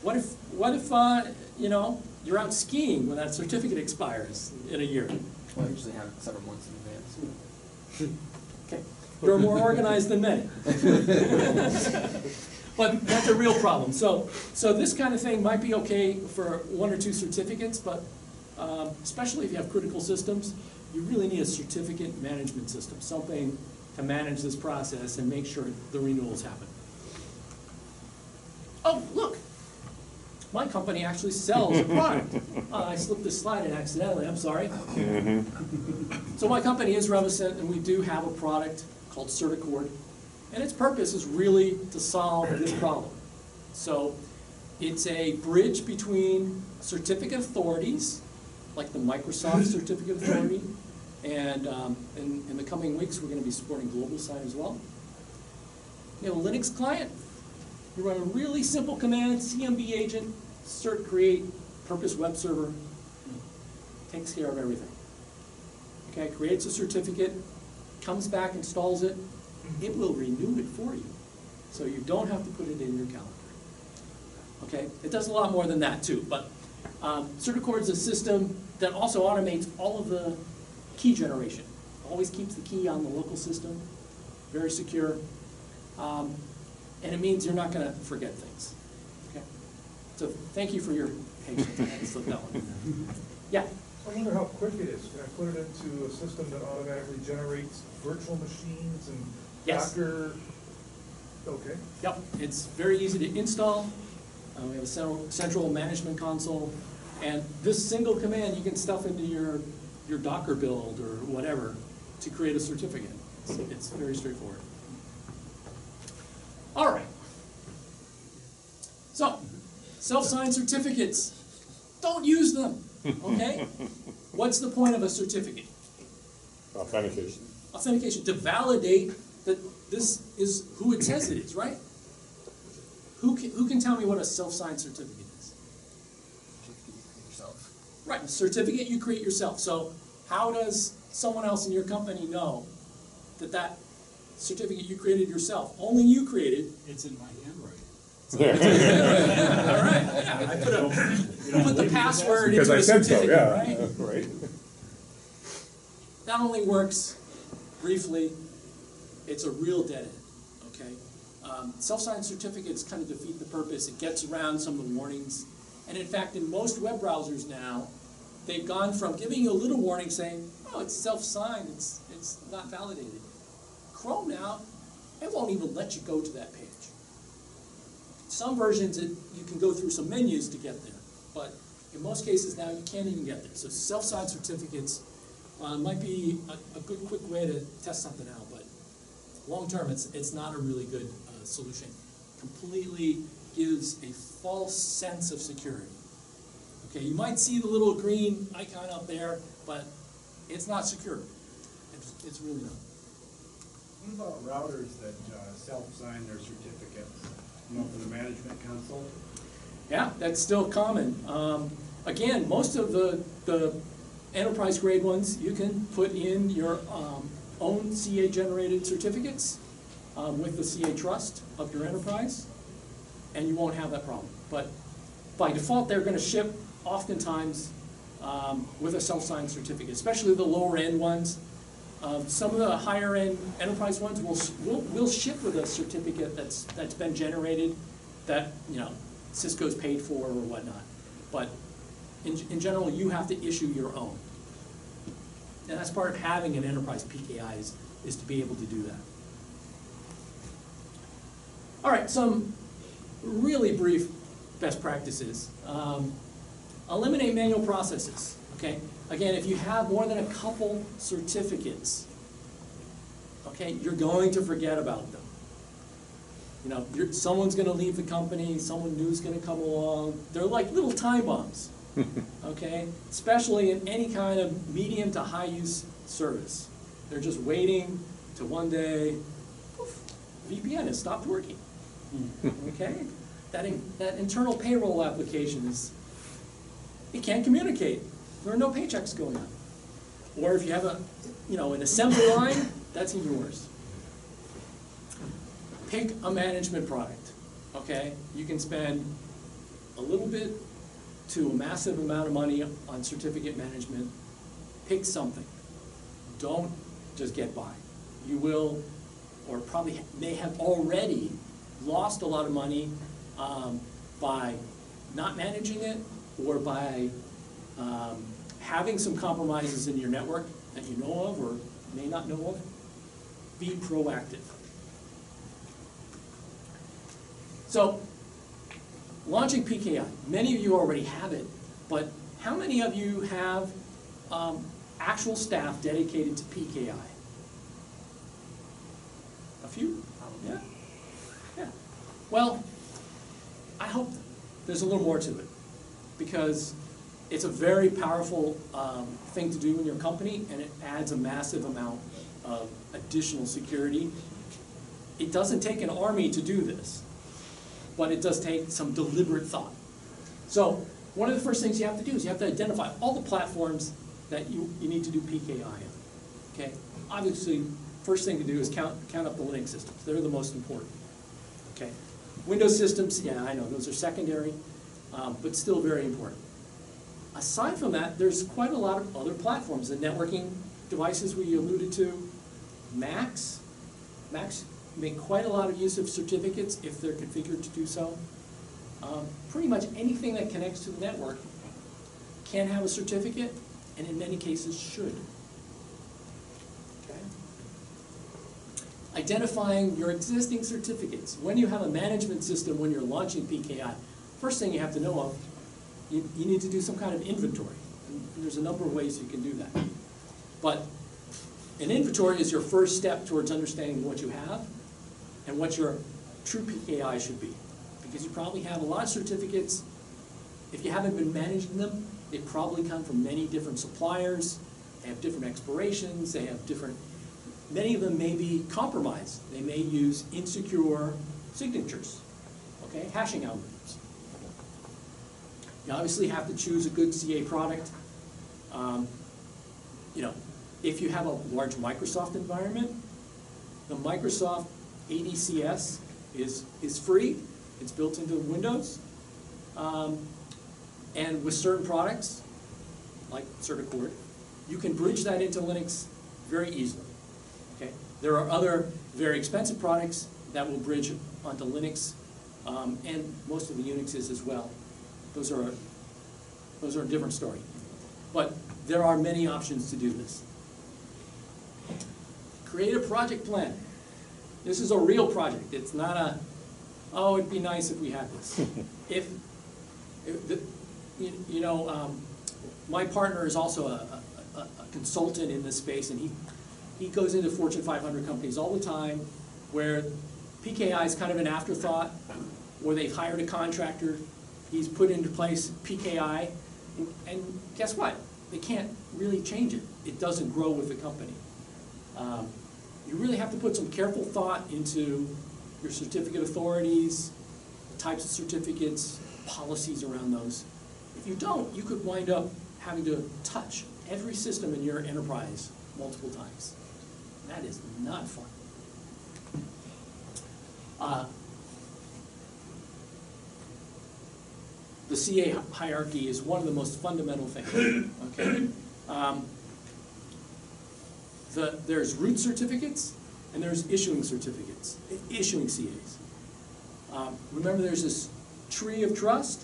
What if, what if, uh, you know, you're out skiing when that certificate expires in a year? Well, I usually have it several months in advance. Okay, you're more organized than many. But that's a real problem. So, so this kind of thing might be okay for one or two certificates, but um, especially if you have critical systems, you really need a certificate management system, something to manage this process and make sure the renewals happen. Oh, look, my company actually sells a product. Uh, I slipped this slide in accidentally, I'm sorry. So my company is Revocent, and we do have a product called CertAccord, and its purpose is really to solve this problem. So it's a bridge between certificate authorities, like the Microsoft Certificate Authority, and um, in, in the coming weeks, we're gonna be supporting Global Sign as well. You have a Linux client, you run a really simple command, CMB agent, cert create, purpose web server, takes care of everything. Okay, creates a certificate, comes back, installs it, it will renew it for you. So you don't have to put it in your calendar. Okay, it does a lot more than that too, but um, CertAccord is a system that also automates all of the key generation. Always keeps the key on the local system, very secure. Um, and it means you're not gonna forget things. Okay? So thank you for your patience. I to that one. Yeah, I wonder how quick it is. Can I put it into a system that automatically generates virtual machines and Yes. Docker, okay. Yep, it's very easy to install. Uh, we have a central, management console. And this single command, you can stuff into your, your Docker build or whatever to create a certificate. It's, it's very straightforward. All right. So, self-signed certificates, don't use them, okay? What's the point of a certificate? Authentication. authentication to validate that this is who it says it is, right? Who can, who can tell me what a self-signed certificate is? Yourself. Right, a certificate you create yourself. So how does someone else in your company know that that certificate you created yourself, only you created? It's in my handwriting. All right, yeah, I put a, put the password Because into I a said so, certificate, yeah, right? right? That only works briefly. It's a real dead end, okay? Um, self-signed certificates kind of defeat the purpose. It gets around some of the warnings. And in fact, in most web browsers now, they've gone from giving you a little warning saying, oh, it's self-signed, it's, it's not validated. Chrome now, it won't even let you go to that page. Some versions, it, you can go through some menus to get there, but in most cases now, you can't even get there. So self-signed certificates uh, might be a, a good, quick way to test something out, but long-term, it's, it's not a really good uh, solution. Completely gives a false sense of security. Okay, you might see the little green icon up there, but it's not secure. It's, it's really not. What about routers that uh, self-sign their certificates, you know, for the management console? Yeah, that's still common. Um, again, most of the, the enterprise grade ones, you can put in your, um, own CA generated certificates, um, with the CA trust of your enterprise, and you won't have that problem. But by default, they're gonna ship oftentimes, um, with a self-signed certificate, especially the lower end ones. Um, some of the higher end enterprise ones will, will, will ship with a certificate that's, that's been generated, that, you know, Cisco's paid for or whatnot. But in, in general, you have to issue your own. And that's part of having an enterprise PKI is, is to be able to do that. All right, some really brief best practices. Um, eliminate manual processes, okay? Again, if you have more than a couple certificates, okay, you're going to forget about them. You know, someone's gonna leave the company, someone new's gonna come along. They're like little time bombs, okay? Especially in any kind of medium to high use service. They're just waiting to one day, poof, VPN has stopped working. Hmm. Okay? That, in, that internal payroll application is, it can't communicate. There are no paychecks going on. Or if you have a, you know, an assembly line, that's even worse. Pick a management product, okay? You can spend a little bit to a massive amount of money on certificate management. Pick something. Don't just get by. You will, or probably may have already lost a lot of money um, by not managing it or by um, having some compromises in your network that you know of or may not know of. Be proactive. So, launching PKI, many of you already have it, but how many of you have um, actual staff dedicated to PKI? A few? Yeah? Yeah. Well, I hope there's a little more to it, because it's a very powerful um, thing to do in your company, and it adds a massive amount of additional security. It doesn't take an army to do this, but it does take some deliberate thought. So, one of the first things you have to do is you have to identify all the platforms that you, you need to do PKI on. Okay? Obviously, first thing to do is count, count up the Linux systems. They're the most important. Okay? Windows systems, yeah, I know, those are secondary, um, but still very important. Aside from that, there's quite a lot of other platforms. The networking devices we alluded to, Macs, Macs make quite a lot of use of certificates if they're configured to do so. Um, pretty much anything that connects to the network can have a certificate, and in many cases should. Okay? identifying your existing certificates. When you have a management system, when you're launching PKI, first thing you have to know of, you, you need to do some kind of inventory. And there's a number of ways you can do that. But an inventory is your first step towards understanding what you have and what your true PKI should be. Because you probably have a lot of certificates, if you haven't been managing them, they probably come from many different suppliers, they have different expirations, they have different, many of them may be compromised. They may use insecure signatures, okay, hashing algorithms. You obviously have to choose a good CA product. Um, You know, if you have a large Microsoft environment, the Microsoft ADCS is, is free, it's built into Windows. Um, And with certain products, like CertAccord, you can bridge that into Linux very easily. Okay? There are other very expensive products that will bridge onto Linux, um, and most of the Unixes as well. Those are, those are a different story. But there are many options to do this. Create a project plan. This is a real project. It's not a, oh, it'd be nice if we had this. If, if the, you, you know, um, my partner is also a, a, a consultant in this space, and he, he goes into Fortune five hundred companies all the time, where PKI is kind of an afterthought, where they've hired a contractor, he's put into place PKI, and- and guess what? They can't really change it. It doesn't grow with the company. Um, You really have to put some careful thought into your certificate authorities, the types of certificates, policies around those. If you don't, you could wind up having to touch every system in your enterprise multiple times. That is not fun. Uh, The CA hierarchy is one of the most fundamental things, okay? Um, the, there's root certificates and there's issuing certificates, issuing CAs. Um, remember, there's this tree of trust.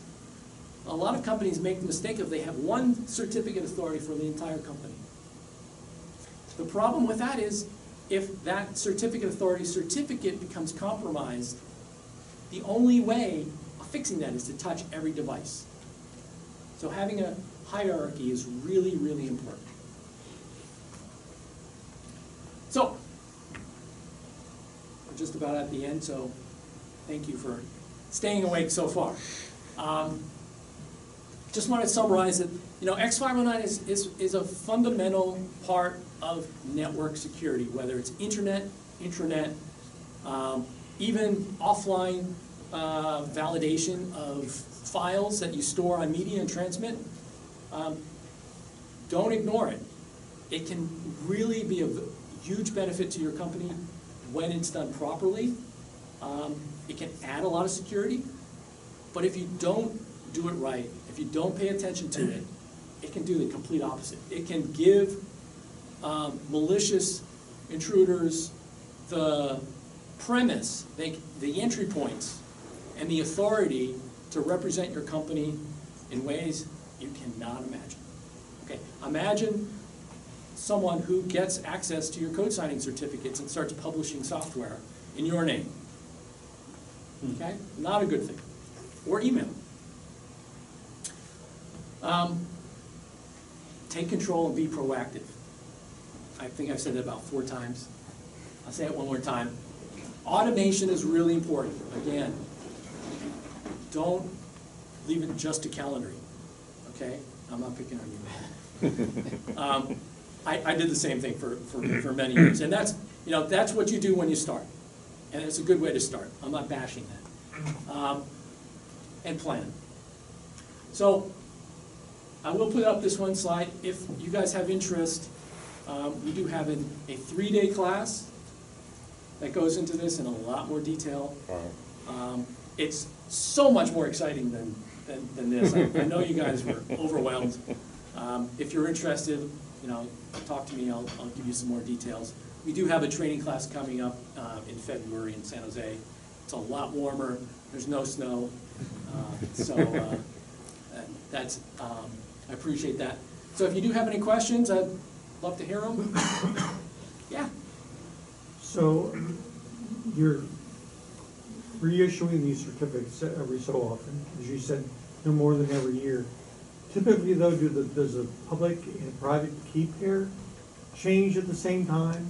A lot of companies make the mistake of they have one certificate authority for the entire company. The problem with that is if that certificate authority certificate becomes compromised, the only way of fixing that is to touch every device. So having a hierarchy is really, really important. So, we're just about at the end, so thank you for staying awake so far. Um, just want to summarize that, you know, X509 is, is, is a fundamental part of network security, whether it's internet, intranet, um, even offline uh, validation of files that you store on media and transmit. Um, don't ignore it. It can really be a huge benefit to your company when it's done properly. Um, it can add a lot of security, but if you don't do it right, if you don't pay attention to it, it can do the complete opposite. It can give um, malicious intruders the premise, the entry points, and the authority to represent your company in ways you cannot imagine. Okay, imagine someone who gets access to your code signing certificates and starts publishing software in your name. Okay, not a good thing. Or email. Um, take control and be proactive. I think I've said that about four times. I'll say it one more time. Automation is really important. Again, don't leave it just to calendaring, okay? I'm not picking on you. Um, I, I did the same thing for, for, for many years, and that's, you know, that's what you do when you start. And it's a good way to start. I'm not bashing that. Um, and plan. So, I will put up this one slide. If you guys have interest, um, we do have an, a three-day class that goes into this in a lot more detail. Um, it's so much more exciting than, than, than this. I, I know you guys were overwhelmed. Um, if you're interested, you know, talk to me, I'll, I'll give you some more details. We do have a training class coming up, uh, in February in San Jose. It's a lot warmer, there's no snow, uh, so, uh, that's, um, I appreciate that. So if you do have any questions, I'd love to hear them. Yeah, So you're reissuing these certificates every so often, as you said, no more than every year. Typically though, do the, does the public and private key pair change at the same time?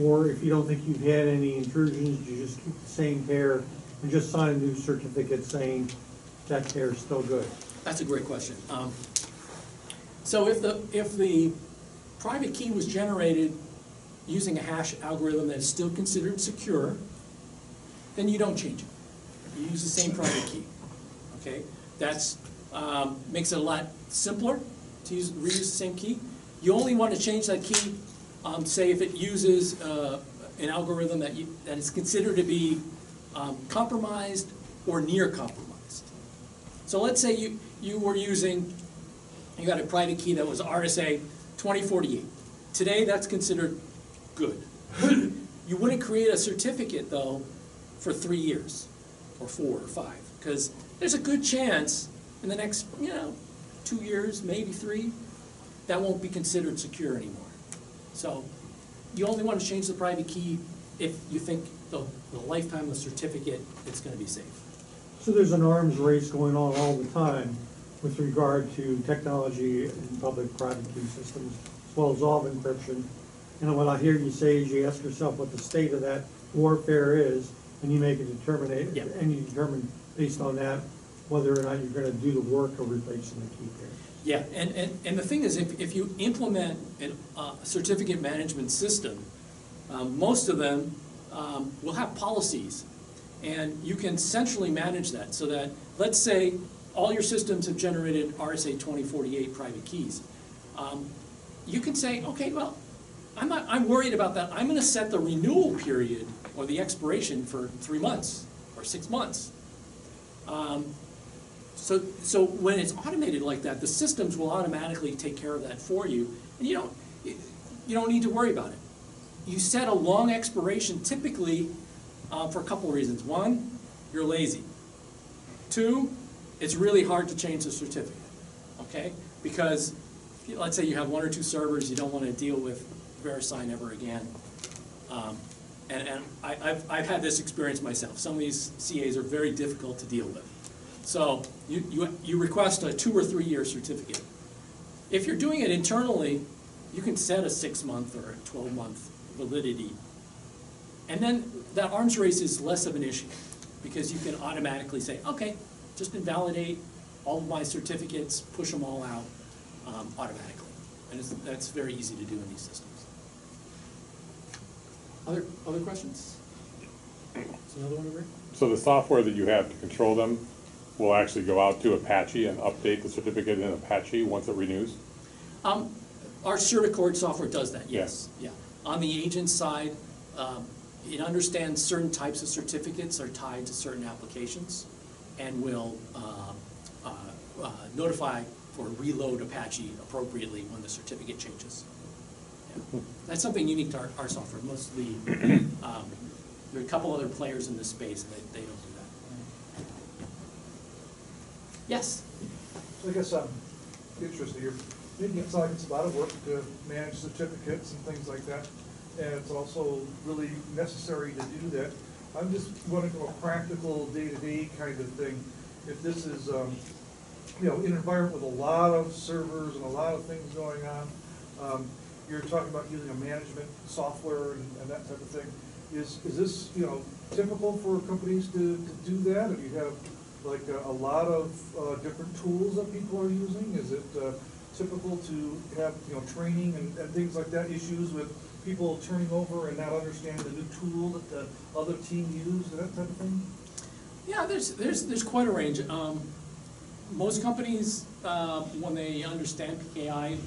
Or if you don't think you've had any intrusions, you just keep the same pair and just sign a new certificate saying that pair is still good? That's a great question. Um, So if the, if the private key was generated using a hash algorithm that is still considered secure, then you don't change it. You use the same private key, okay? That's, um, makes it a lot simpler to use, reuse the same key. You only want to change that key, um, say if it uses, uh, an algorithm that you, that is considered to be, um, compromised or near compromised. So let's say you, you were using, you got a private key that was RSA twenty forty-eight. Today, that's considered good. You wouldn't create a certificate, though, for three years, or four, or five, because there's a good chance in the next, you know, two years, maybe three, that won't be considered secure anymore. So, you only want to change the private key if you think the, the lifetime of the certificate, it's gonna be safe. So there's an arms race going on all the time with regard to technology and public-private key systems, as well as all encryption. And what I hear you say is you ask yourself what the state of that warfare is, and you make a determination, Yeah. and you determine based on that whether or not you're gonna do the work of replacing the key pair. Yeah, and, and, and the thing is, if, if you implement a uh, certificate management system, um, most of them, um, will have policies. And you can centrally manage that, so that, let's say, all your systems have generated RSA twenty forty-eight private keys. Um, you can say, okay, well, I'm not, I'm worried about that, I'm gonna set the renewal period or the expiration for three months or six months. Um, so, so when it's automated like that, the systems will automatically take care of that for you, and you don't, you don't need to worry about it. You set a long expiration typically uh, for a couple of reasons. One, you're lazy. Two, it's really hard to change the certificate, okay? Because, let's say you have one or two servers, you don't want to deal with VeriSign ever again. Um, And, and I, I've, I've had this experience myself. Some of these CAs are very difficult to deal with. So you, you, you request a two or three-year certificate. If you're doing it internally, you can set a six-month or a twelve-month validity. And then that arms race is less of an issue, because you can automatically say, okay, just invalidate all of my certificates, push them all out, um, automatically. And it's, that's very easy to do in these systems. Other, other questions? Is another one over here? So the software that you have to control them will actually go out to Apache and update the certificate in Apache once it renews? Um, our CertAccord software does that, yes, yeah. On the agent side, um, it understands certain types of certificates are tied to certain applications and will, uh, uh, uh, notify or reload Apache appropriately when the certificate changes. Yeah. That's something unique to our, our software, most of the, um, there are a couple other players in this space, and they, they don't do that. Yes? So I guess I'm interested, making it like it's a lot of work to manage certificates and things like that, and it's also really necessary to do that. I'm just wondering a practical, day-to-day kind of thing, if this is, um, you know, in an environment with a lot of servers and a lot of things going on, um, you're talking about using a management software and, and that type of thing. Is, is this, you know, typical for companies to, to do that? Or do you have like a, a lot of, uh, different tools that people are using? Is it, uh, typical to have, you know, training and, and things like that, issues with people turning over and not understanding the new tool that the other team used, that type of thing? Yeah, there's, there's, there's quite a range. Um, most companies, uh, when they understand PKI,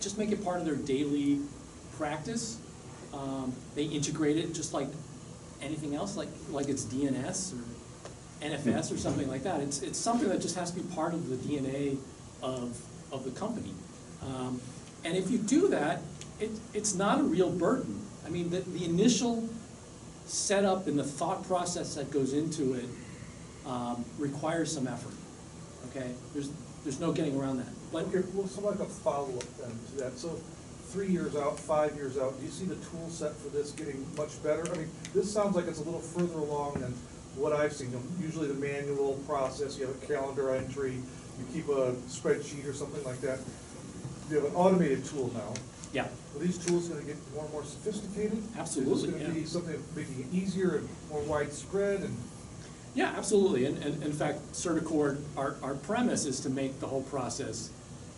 just make it part of their daily practice. Um, they integrate it just like anything else, like, like it's DNS or NFS or something like that. It's, it's something that just has to be part of the DNA of, of the company. Um, and if you do that, it, it's not a real burden. I mean, the, the initial setup and the thought process that goes into it um, requires some effort, okay? There's, there's no getting around that. But Okay, well, so like a follow-up then to that, so three years out, five years out, do you see the tool set for this getting much better? I mean, this sounds like it's a little further along than what I've seen. Usually the manual process, you have a calendar entry, you keep a spreadsheet or something like that. You have an automated tool now. Yeah, Are these tools gonna get more and more sophisticated? Absolutely, Is this gonna yeah. be something making it easier and more widespread and? yeah, absolutely. And, and in fact, CertAccord, our, our premise is to make the whole process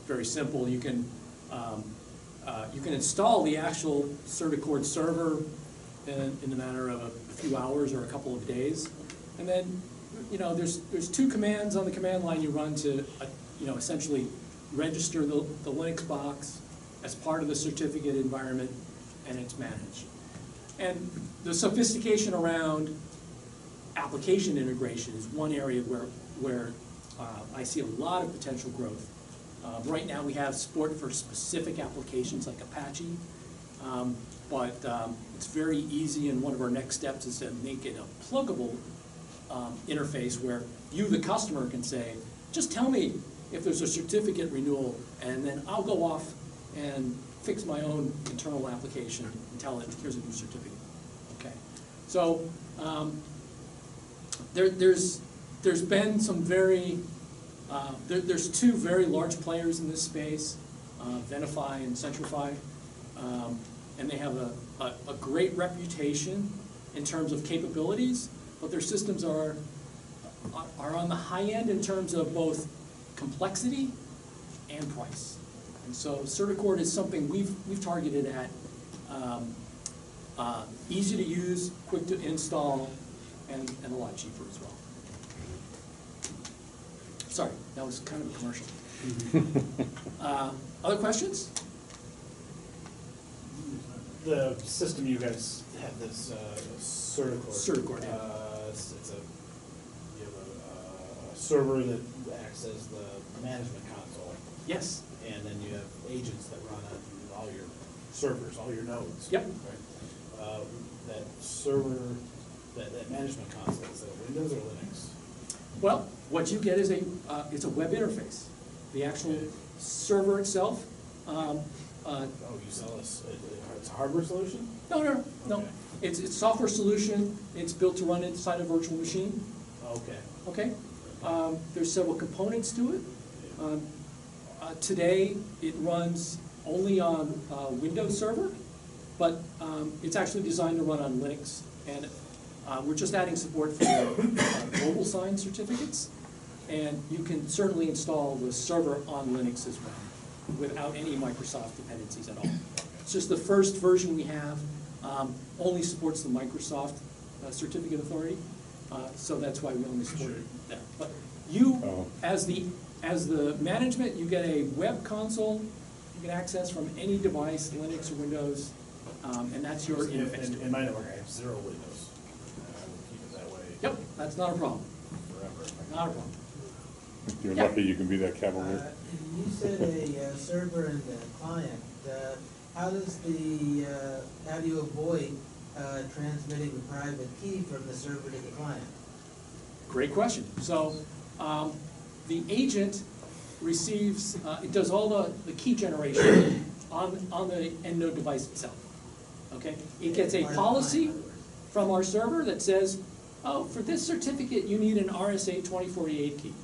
very simple. You can, um, uh, you can install the actual CertAccord server in, in a matter of a few hours or a couple of days. And then, you know, there's, there's two commands on the command line you run to, uh, you know, essentially register the, the Linux box as part of the certificate environment, and it's managed. And the sophistication around application integration is one area where, where uh, I see a lot of potential growth. Uh, Right now, we have support for specific applications like Apache, um, but um, it's very easy, and one of our next steps is to make it a pluggable um, interface where you, the customer, can say, just tell me if there's a certificate renewal, and then I'll go off and fix my own internal application and tell it, here's a new certificate. Okay, so, um, there, there's, there's been some very, uh, there, there's two very large players in this space, uh, Venafi and Centrify. Um, and they have a, a, a great reputation in terms of capabilities, but their systems are, are- are on the high end in terms of both complexity and price. And so CertAccord is something we've, we've targeted at, um, uh, easy to use, quick to install, and, and a lot cheaper as well. Sorry, that was kind of a commercial. Uh, Other questions? The system you guys have this, uh, CertAccord. CertAccord, yeah. Uh, it's, it's a, you have a, uh, server that acts as the management console, Yes. and then you have agents that run on all your servers, all your nodes. Yep. Right? Uh, that server, that, that management console, is that Windows or Linux? Well, what you get is a, uh, it's a web interface. The actual server itself, um, uh, Oh, you sell us, it- it's a hardware solution? no, no, no. Okay. It's, it's software solution, it's built to run inside a virtual machine, Okay. okay? Um, There's several components to it. Um, uh, Today, it runs only on uh, Windows Server, but um, it's actually designed to run on Linux. And uh, we're just adding support for uh, Global Sign certificates. And you can certainly install the server on Linux as well, without any Microsoft dependencies at all. It's just the first version we have, um, only supports the Microsoft uh, Certificate Authority, uh, so that's why we only support it there. But you, Oh. as the, as the management, you get a web console you can access from any device, Linux or Windows, um, and that's your In, interface. in- to in it. my network, I have zero Windows. I will keep it that way. Yep, that's not a problem, Forever. not a problem. You're Yeah. lucky you can be that Uh, cavalier. You said a uh, server and a client. Uh, How does the, uh, how do you avoid uh, transmitting the private key from the server to the client? Great question. So, um, the agent receives, uh, it does all the, the key generation on, on the end node device itself. Okay? It gets a policy from our server that says, oh, for this certificate, you need an RSA twenty forty-eight key.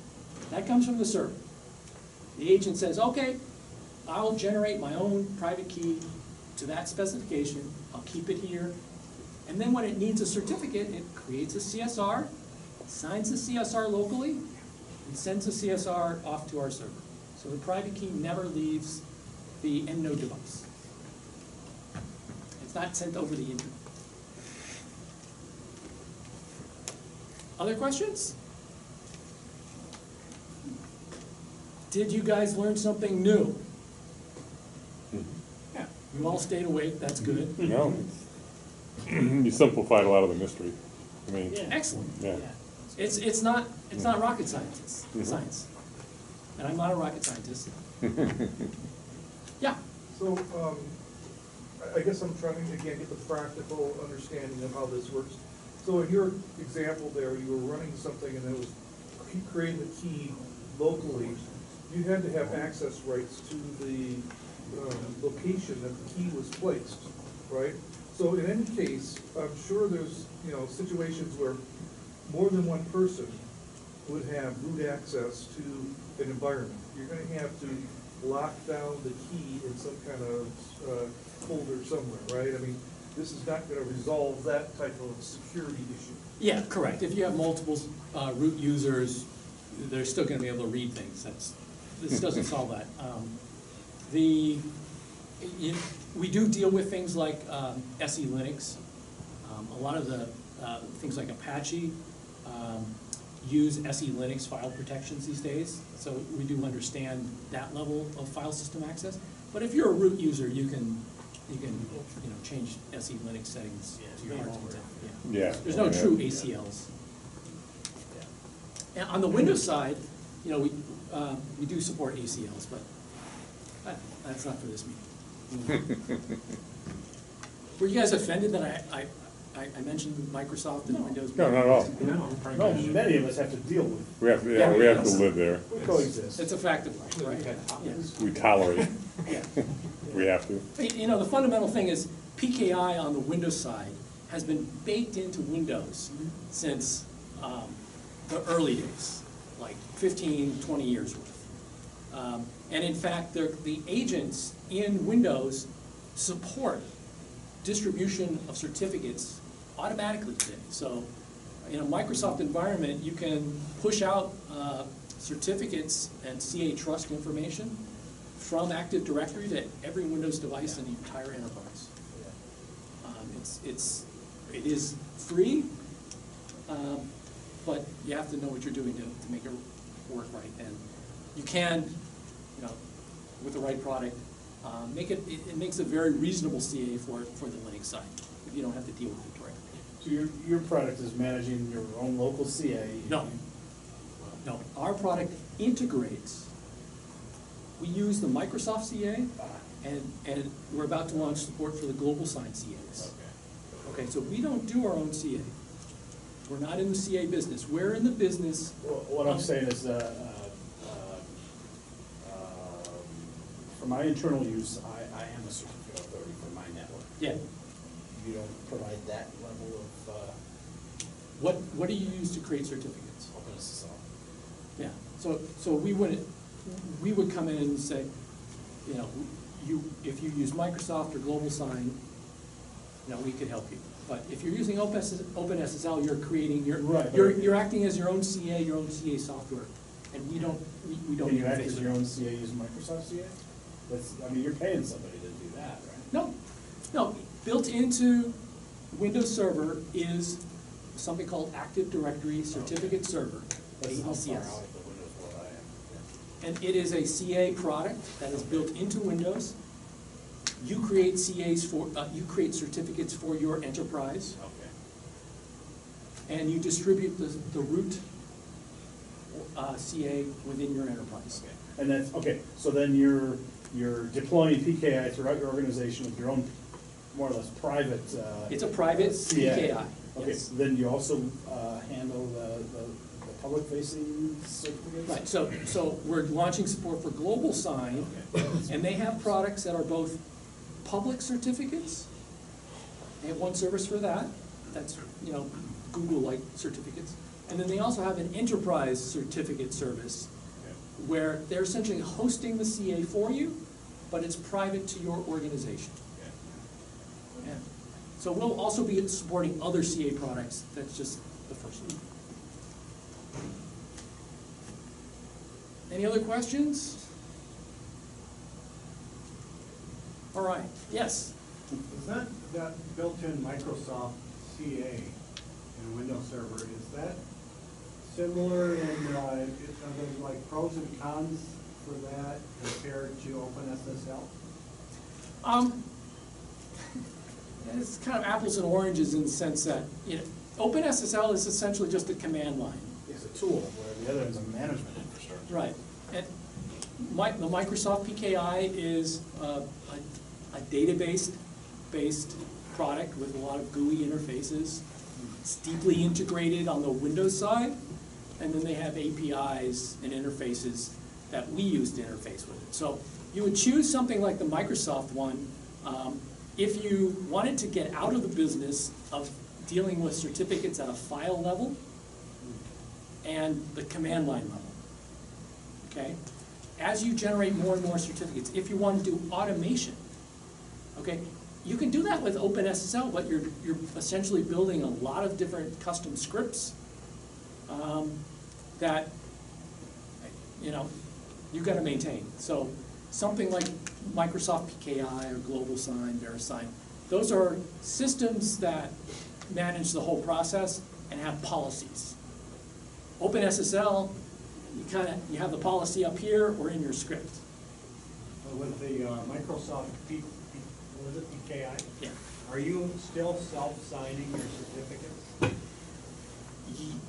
That comes from the server. The agent says, okay, I'll generate my own private key to that specification, I'll keep it here. And then when it needs a certificate, it creates a CSR, signs the CSR locally, and sends the CSR off to our server. So the private key never leaves the end node device. It's not sent over the internet. Other questions? Did you guys learn something new? Yeah. You all stayed awake, that's good. No, you simplified a lot of the mystery. I mean, Excellent. yeah. It's, it's not, it's not rocket scientists, Mhm. science. And I'm not a rocket scientist. Yeah, So, um, I, I guess I'm trying to, again, get the practical understanding of how this works. So in your example there, you were running something and it was key- creating the key locally. You had to have access rights to the um, location that the key was placed, right? So in any case, I'm sure there's, you know, situations where more than one person would have root access to an environment. You're gonna have to lock down the key in some kind of, uh, folder somewhere, right? I mean, this is not gonna resolve that type of security issue. Yeah, correct. If you have multiple uh, root users, they're still gonna be able to read things. That's, this doesn't solve that. Um, The, you- we do deal with things like um, SE Linux. Um, A lot of the, uh, things like Apache um, use SE Linux file protections these days. So we do understand that level of file system access. But if you're a root user, you can, you can, you know, change SE Linux settings to your heart's content. Yeah. Yeah. There's no yeah. true ACLs. And on the Windows side, you know, we, uh, we do support ACLs, but that- that's not for this meeting. Were you guys offended that I, I, I I mentioned Microsoft and Windows? No, not at all. No, many of us have to deal with, We have, yeah, we have to live there. we coexist. It's a fact of life, right? Yeah, We tolerate, yeah. we have to. Y- You know, the fundamental thing is PKI on the Windows side has been baked into Windows since um, the early days, like 15, 20 years worth. Um, And in fact, the agents in Windows support distribution of certificates automatically today. So in a Microsoft environment, you can push out uh, certificates and CA trust information from Active Directory to every Windows device in the entire enterprise. Um, It's, it's, it is free, um, but you have to know what you're doing to, to make it work right. And you can, with the right product, um, make it, it, it makes a very reasonable CA for, for the Linux side, if you don't have to deal with it directly. So your, your product is managing your own local CA? No. No, our product integrates, we use the Microsoft CA, and, and we're about to launch support for the Global Sign CAs. Okay. Okay, so we don't do our own CA. We're not in the CA business. We're in the business. Well, What I'm saying is, uh, uh, uh, um, for my internal use, I, I am a certificate authority for my network. Yeah. You don't provide that level of, uh, What, what do you use to create certificates? OpenSSL. Yeah, so, so we wouldn't, we would come in and say, you know, you, if you use Microsoft or Global Sign, you know, we could help you. But if you're using OpenSS OpenSSL, you're creating, you're, Right, you're, you're acting as your own CA, your own CA software, and we don't, we, we don't. Can you interface act as with your it. own CA using Microsoft CA? That's, I mean, you're paying somebody to do that, right? No, no, built into Windows Server is something called Active Directory Certificate Server, That's how far ADCS. of the Windows world I am. And it is a CA product that is built into Windows. You create CAs for, uh, you create certificates for your enterprise, Okay. and you distribute the, the root, uh, CA within your enterprise. Okay, and that's, okay, so then you're, you're deploying PKI throughout your organization with your own, more or less, private, uh. It's a private. PKI, Okay, yes. then you also, uh, handle the, the, the public facing certificates? Right, so, so we're launching support for Global Sign, Okay. and they have products that are both public certificates. They have one service for that, that's, you know, Google-like certificates. And then they also have an enterprise certificate service. Where they're essentially hosting the CA for you, but it's private to your organization. Yeah. So we'll also be supporting other CA products, that's just the first one. Any other questions? All right, yes, Is that, that built-in Microsoft CA in Windows Server, is that similar in, uh, are there like pros and cons for that compared to OpenSSL? um, it's kind of apples and oranges in the sense that, you know, OpenSSL is essentially just a command line. It's a tool, where the other is a management infrastructure. Right, and Mi- the Microsoft PKI is uh, a, a database-based product with a lot of GUI interfaces. It's deeply integrated on the Windows side, and then they have APIs and interfaces that we use to interface with it. So you would choose something like the Microsoft one, um, if you wanted to get out of the business of dealing with certificates at a file level and the command line level. Okay? As you generate more and more certificates, if you want to do automation, okay, you can do that with OpenSSL, but you're, you're essentially building a lot of different custom scripts um, that, you know, you've gotta maintain. So something like Microsoft PKI or Global Sign, VeriSign, those are systems that manage the whole process and have policies. OpenSSL, you kinda, you have the policy up here or in your script. With the uh, Microsoft P, P- what is it, PKI? Yeah. Are you still self-signing your certificates? Ye-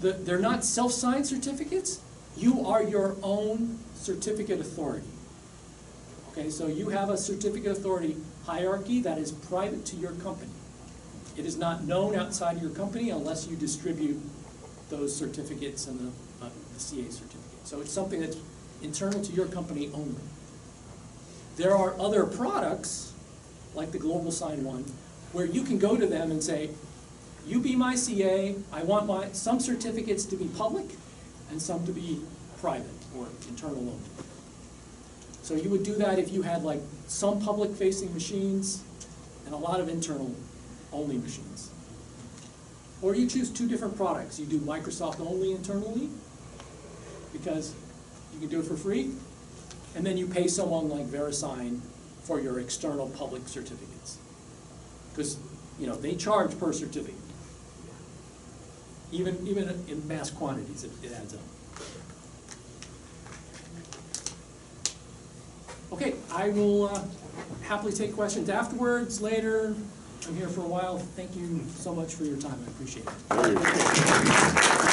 The, they're not self-signed certificates, you are your own certificate authority. Okay, so you have a certificate authority hierarchy that is private to your company. It is not known outside of your company unless you distribute those certificates and the, uh, the CA certificate. So it's something that's internal to your company only. There are other products, like the Global Sign one, where you can go to them and say, you be my CA, I want my, some certificates to be public and some to be private or internal only. So you would do that if you had like some public-facing machines and a lot of internal-only machines. Or you choose two different products, you do Microsoft only internally, because you can do it for free, and then you pay someone like VeriSign for your external public certificates. Because, you know, they charge per certificate. Even, even in mass quantities, it, it adds up. Okay, I will uh, happily take questions afterwards, later. I'm here for a while. Thank you so much for your time. I appreciate it.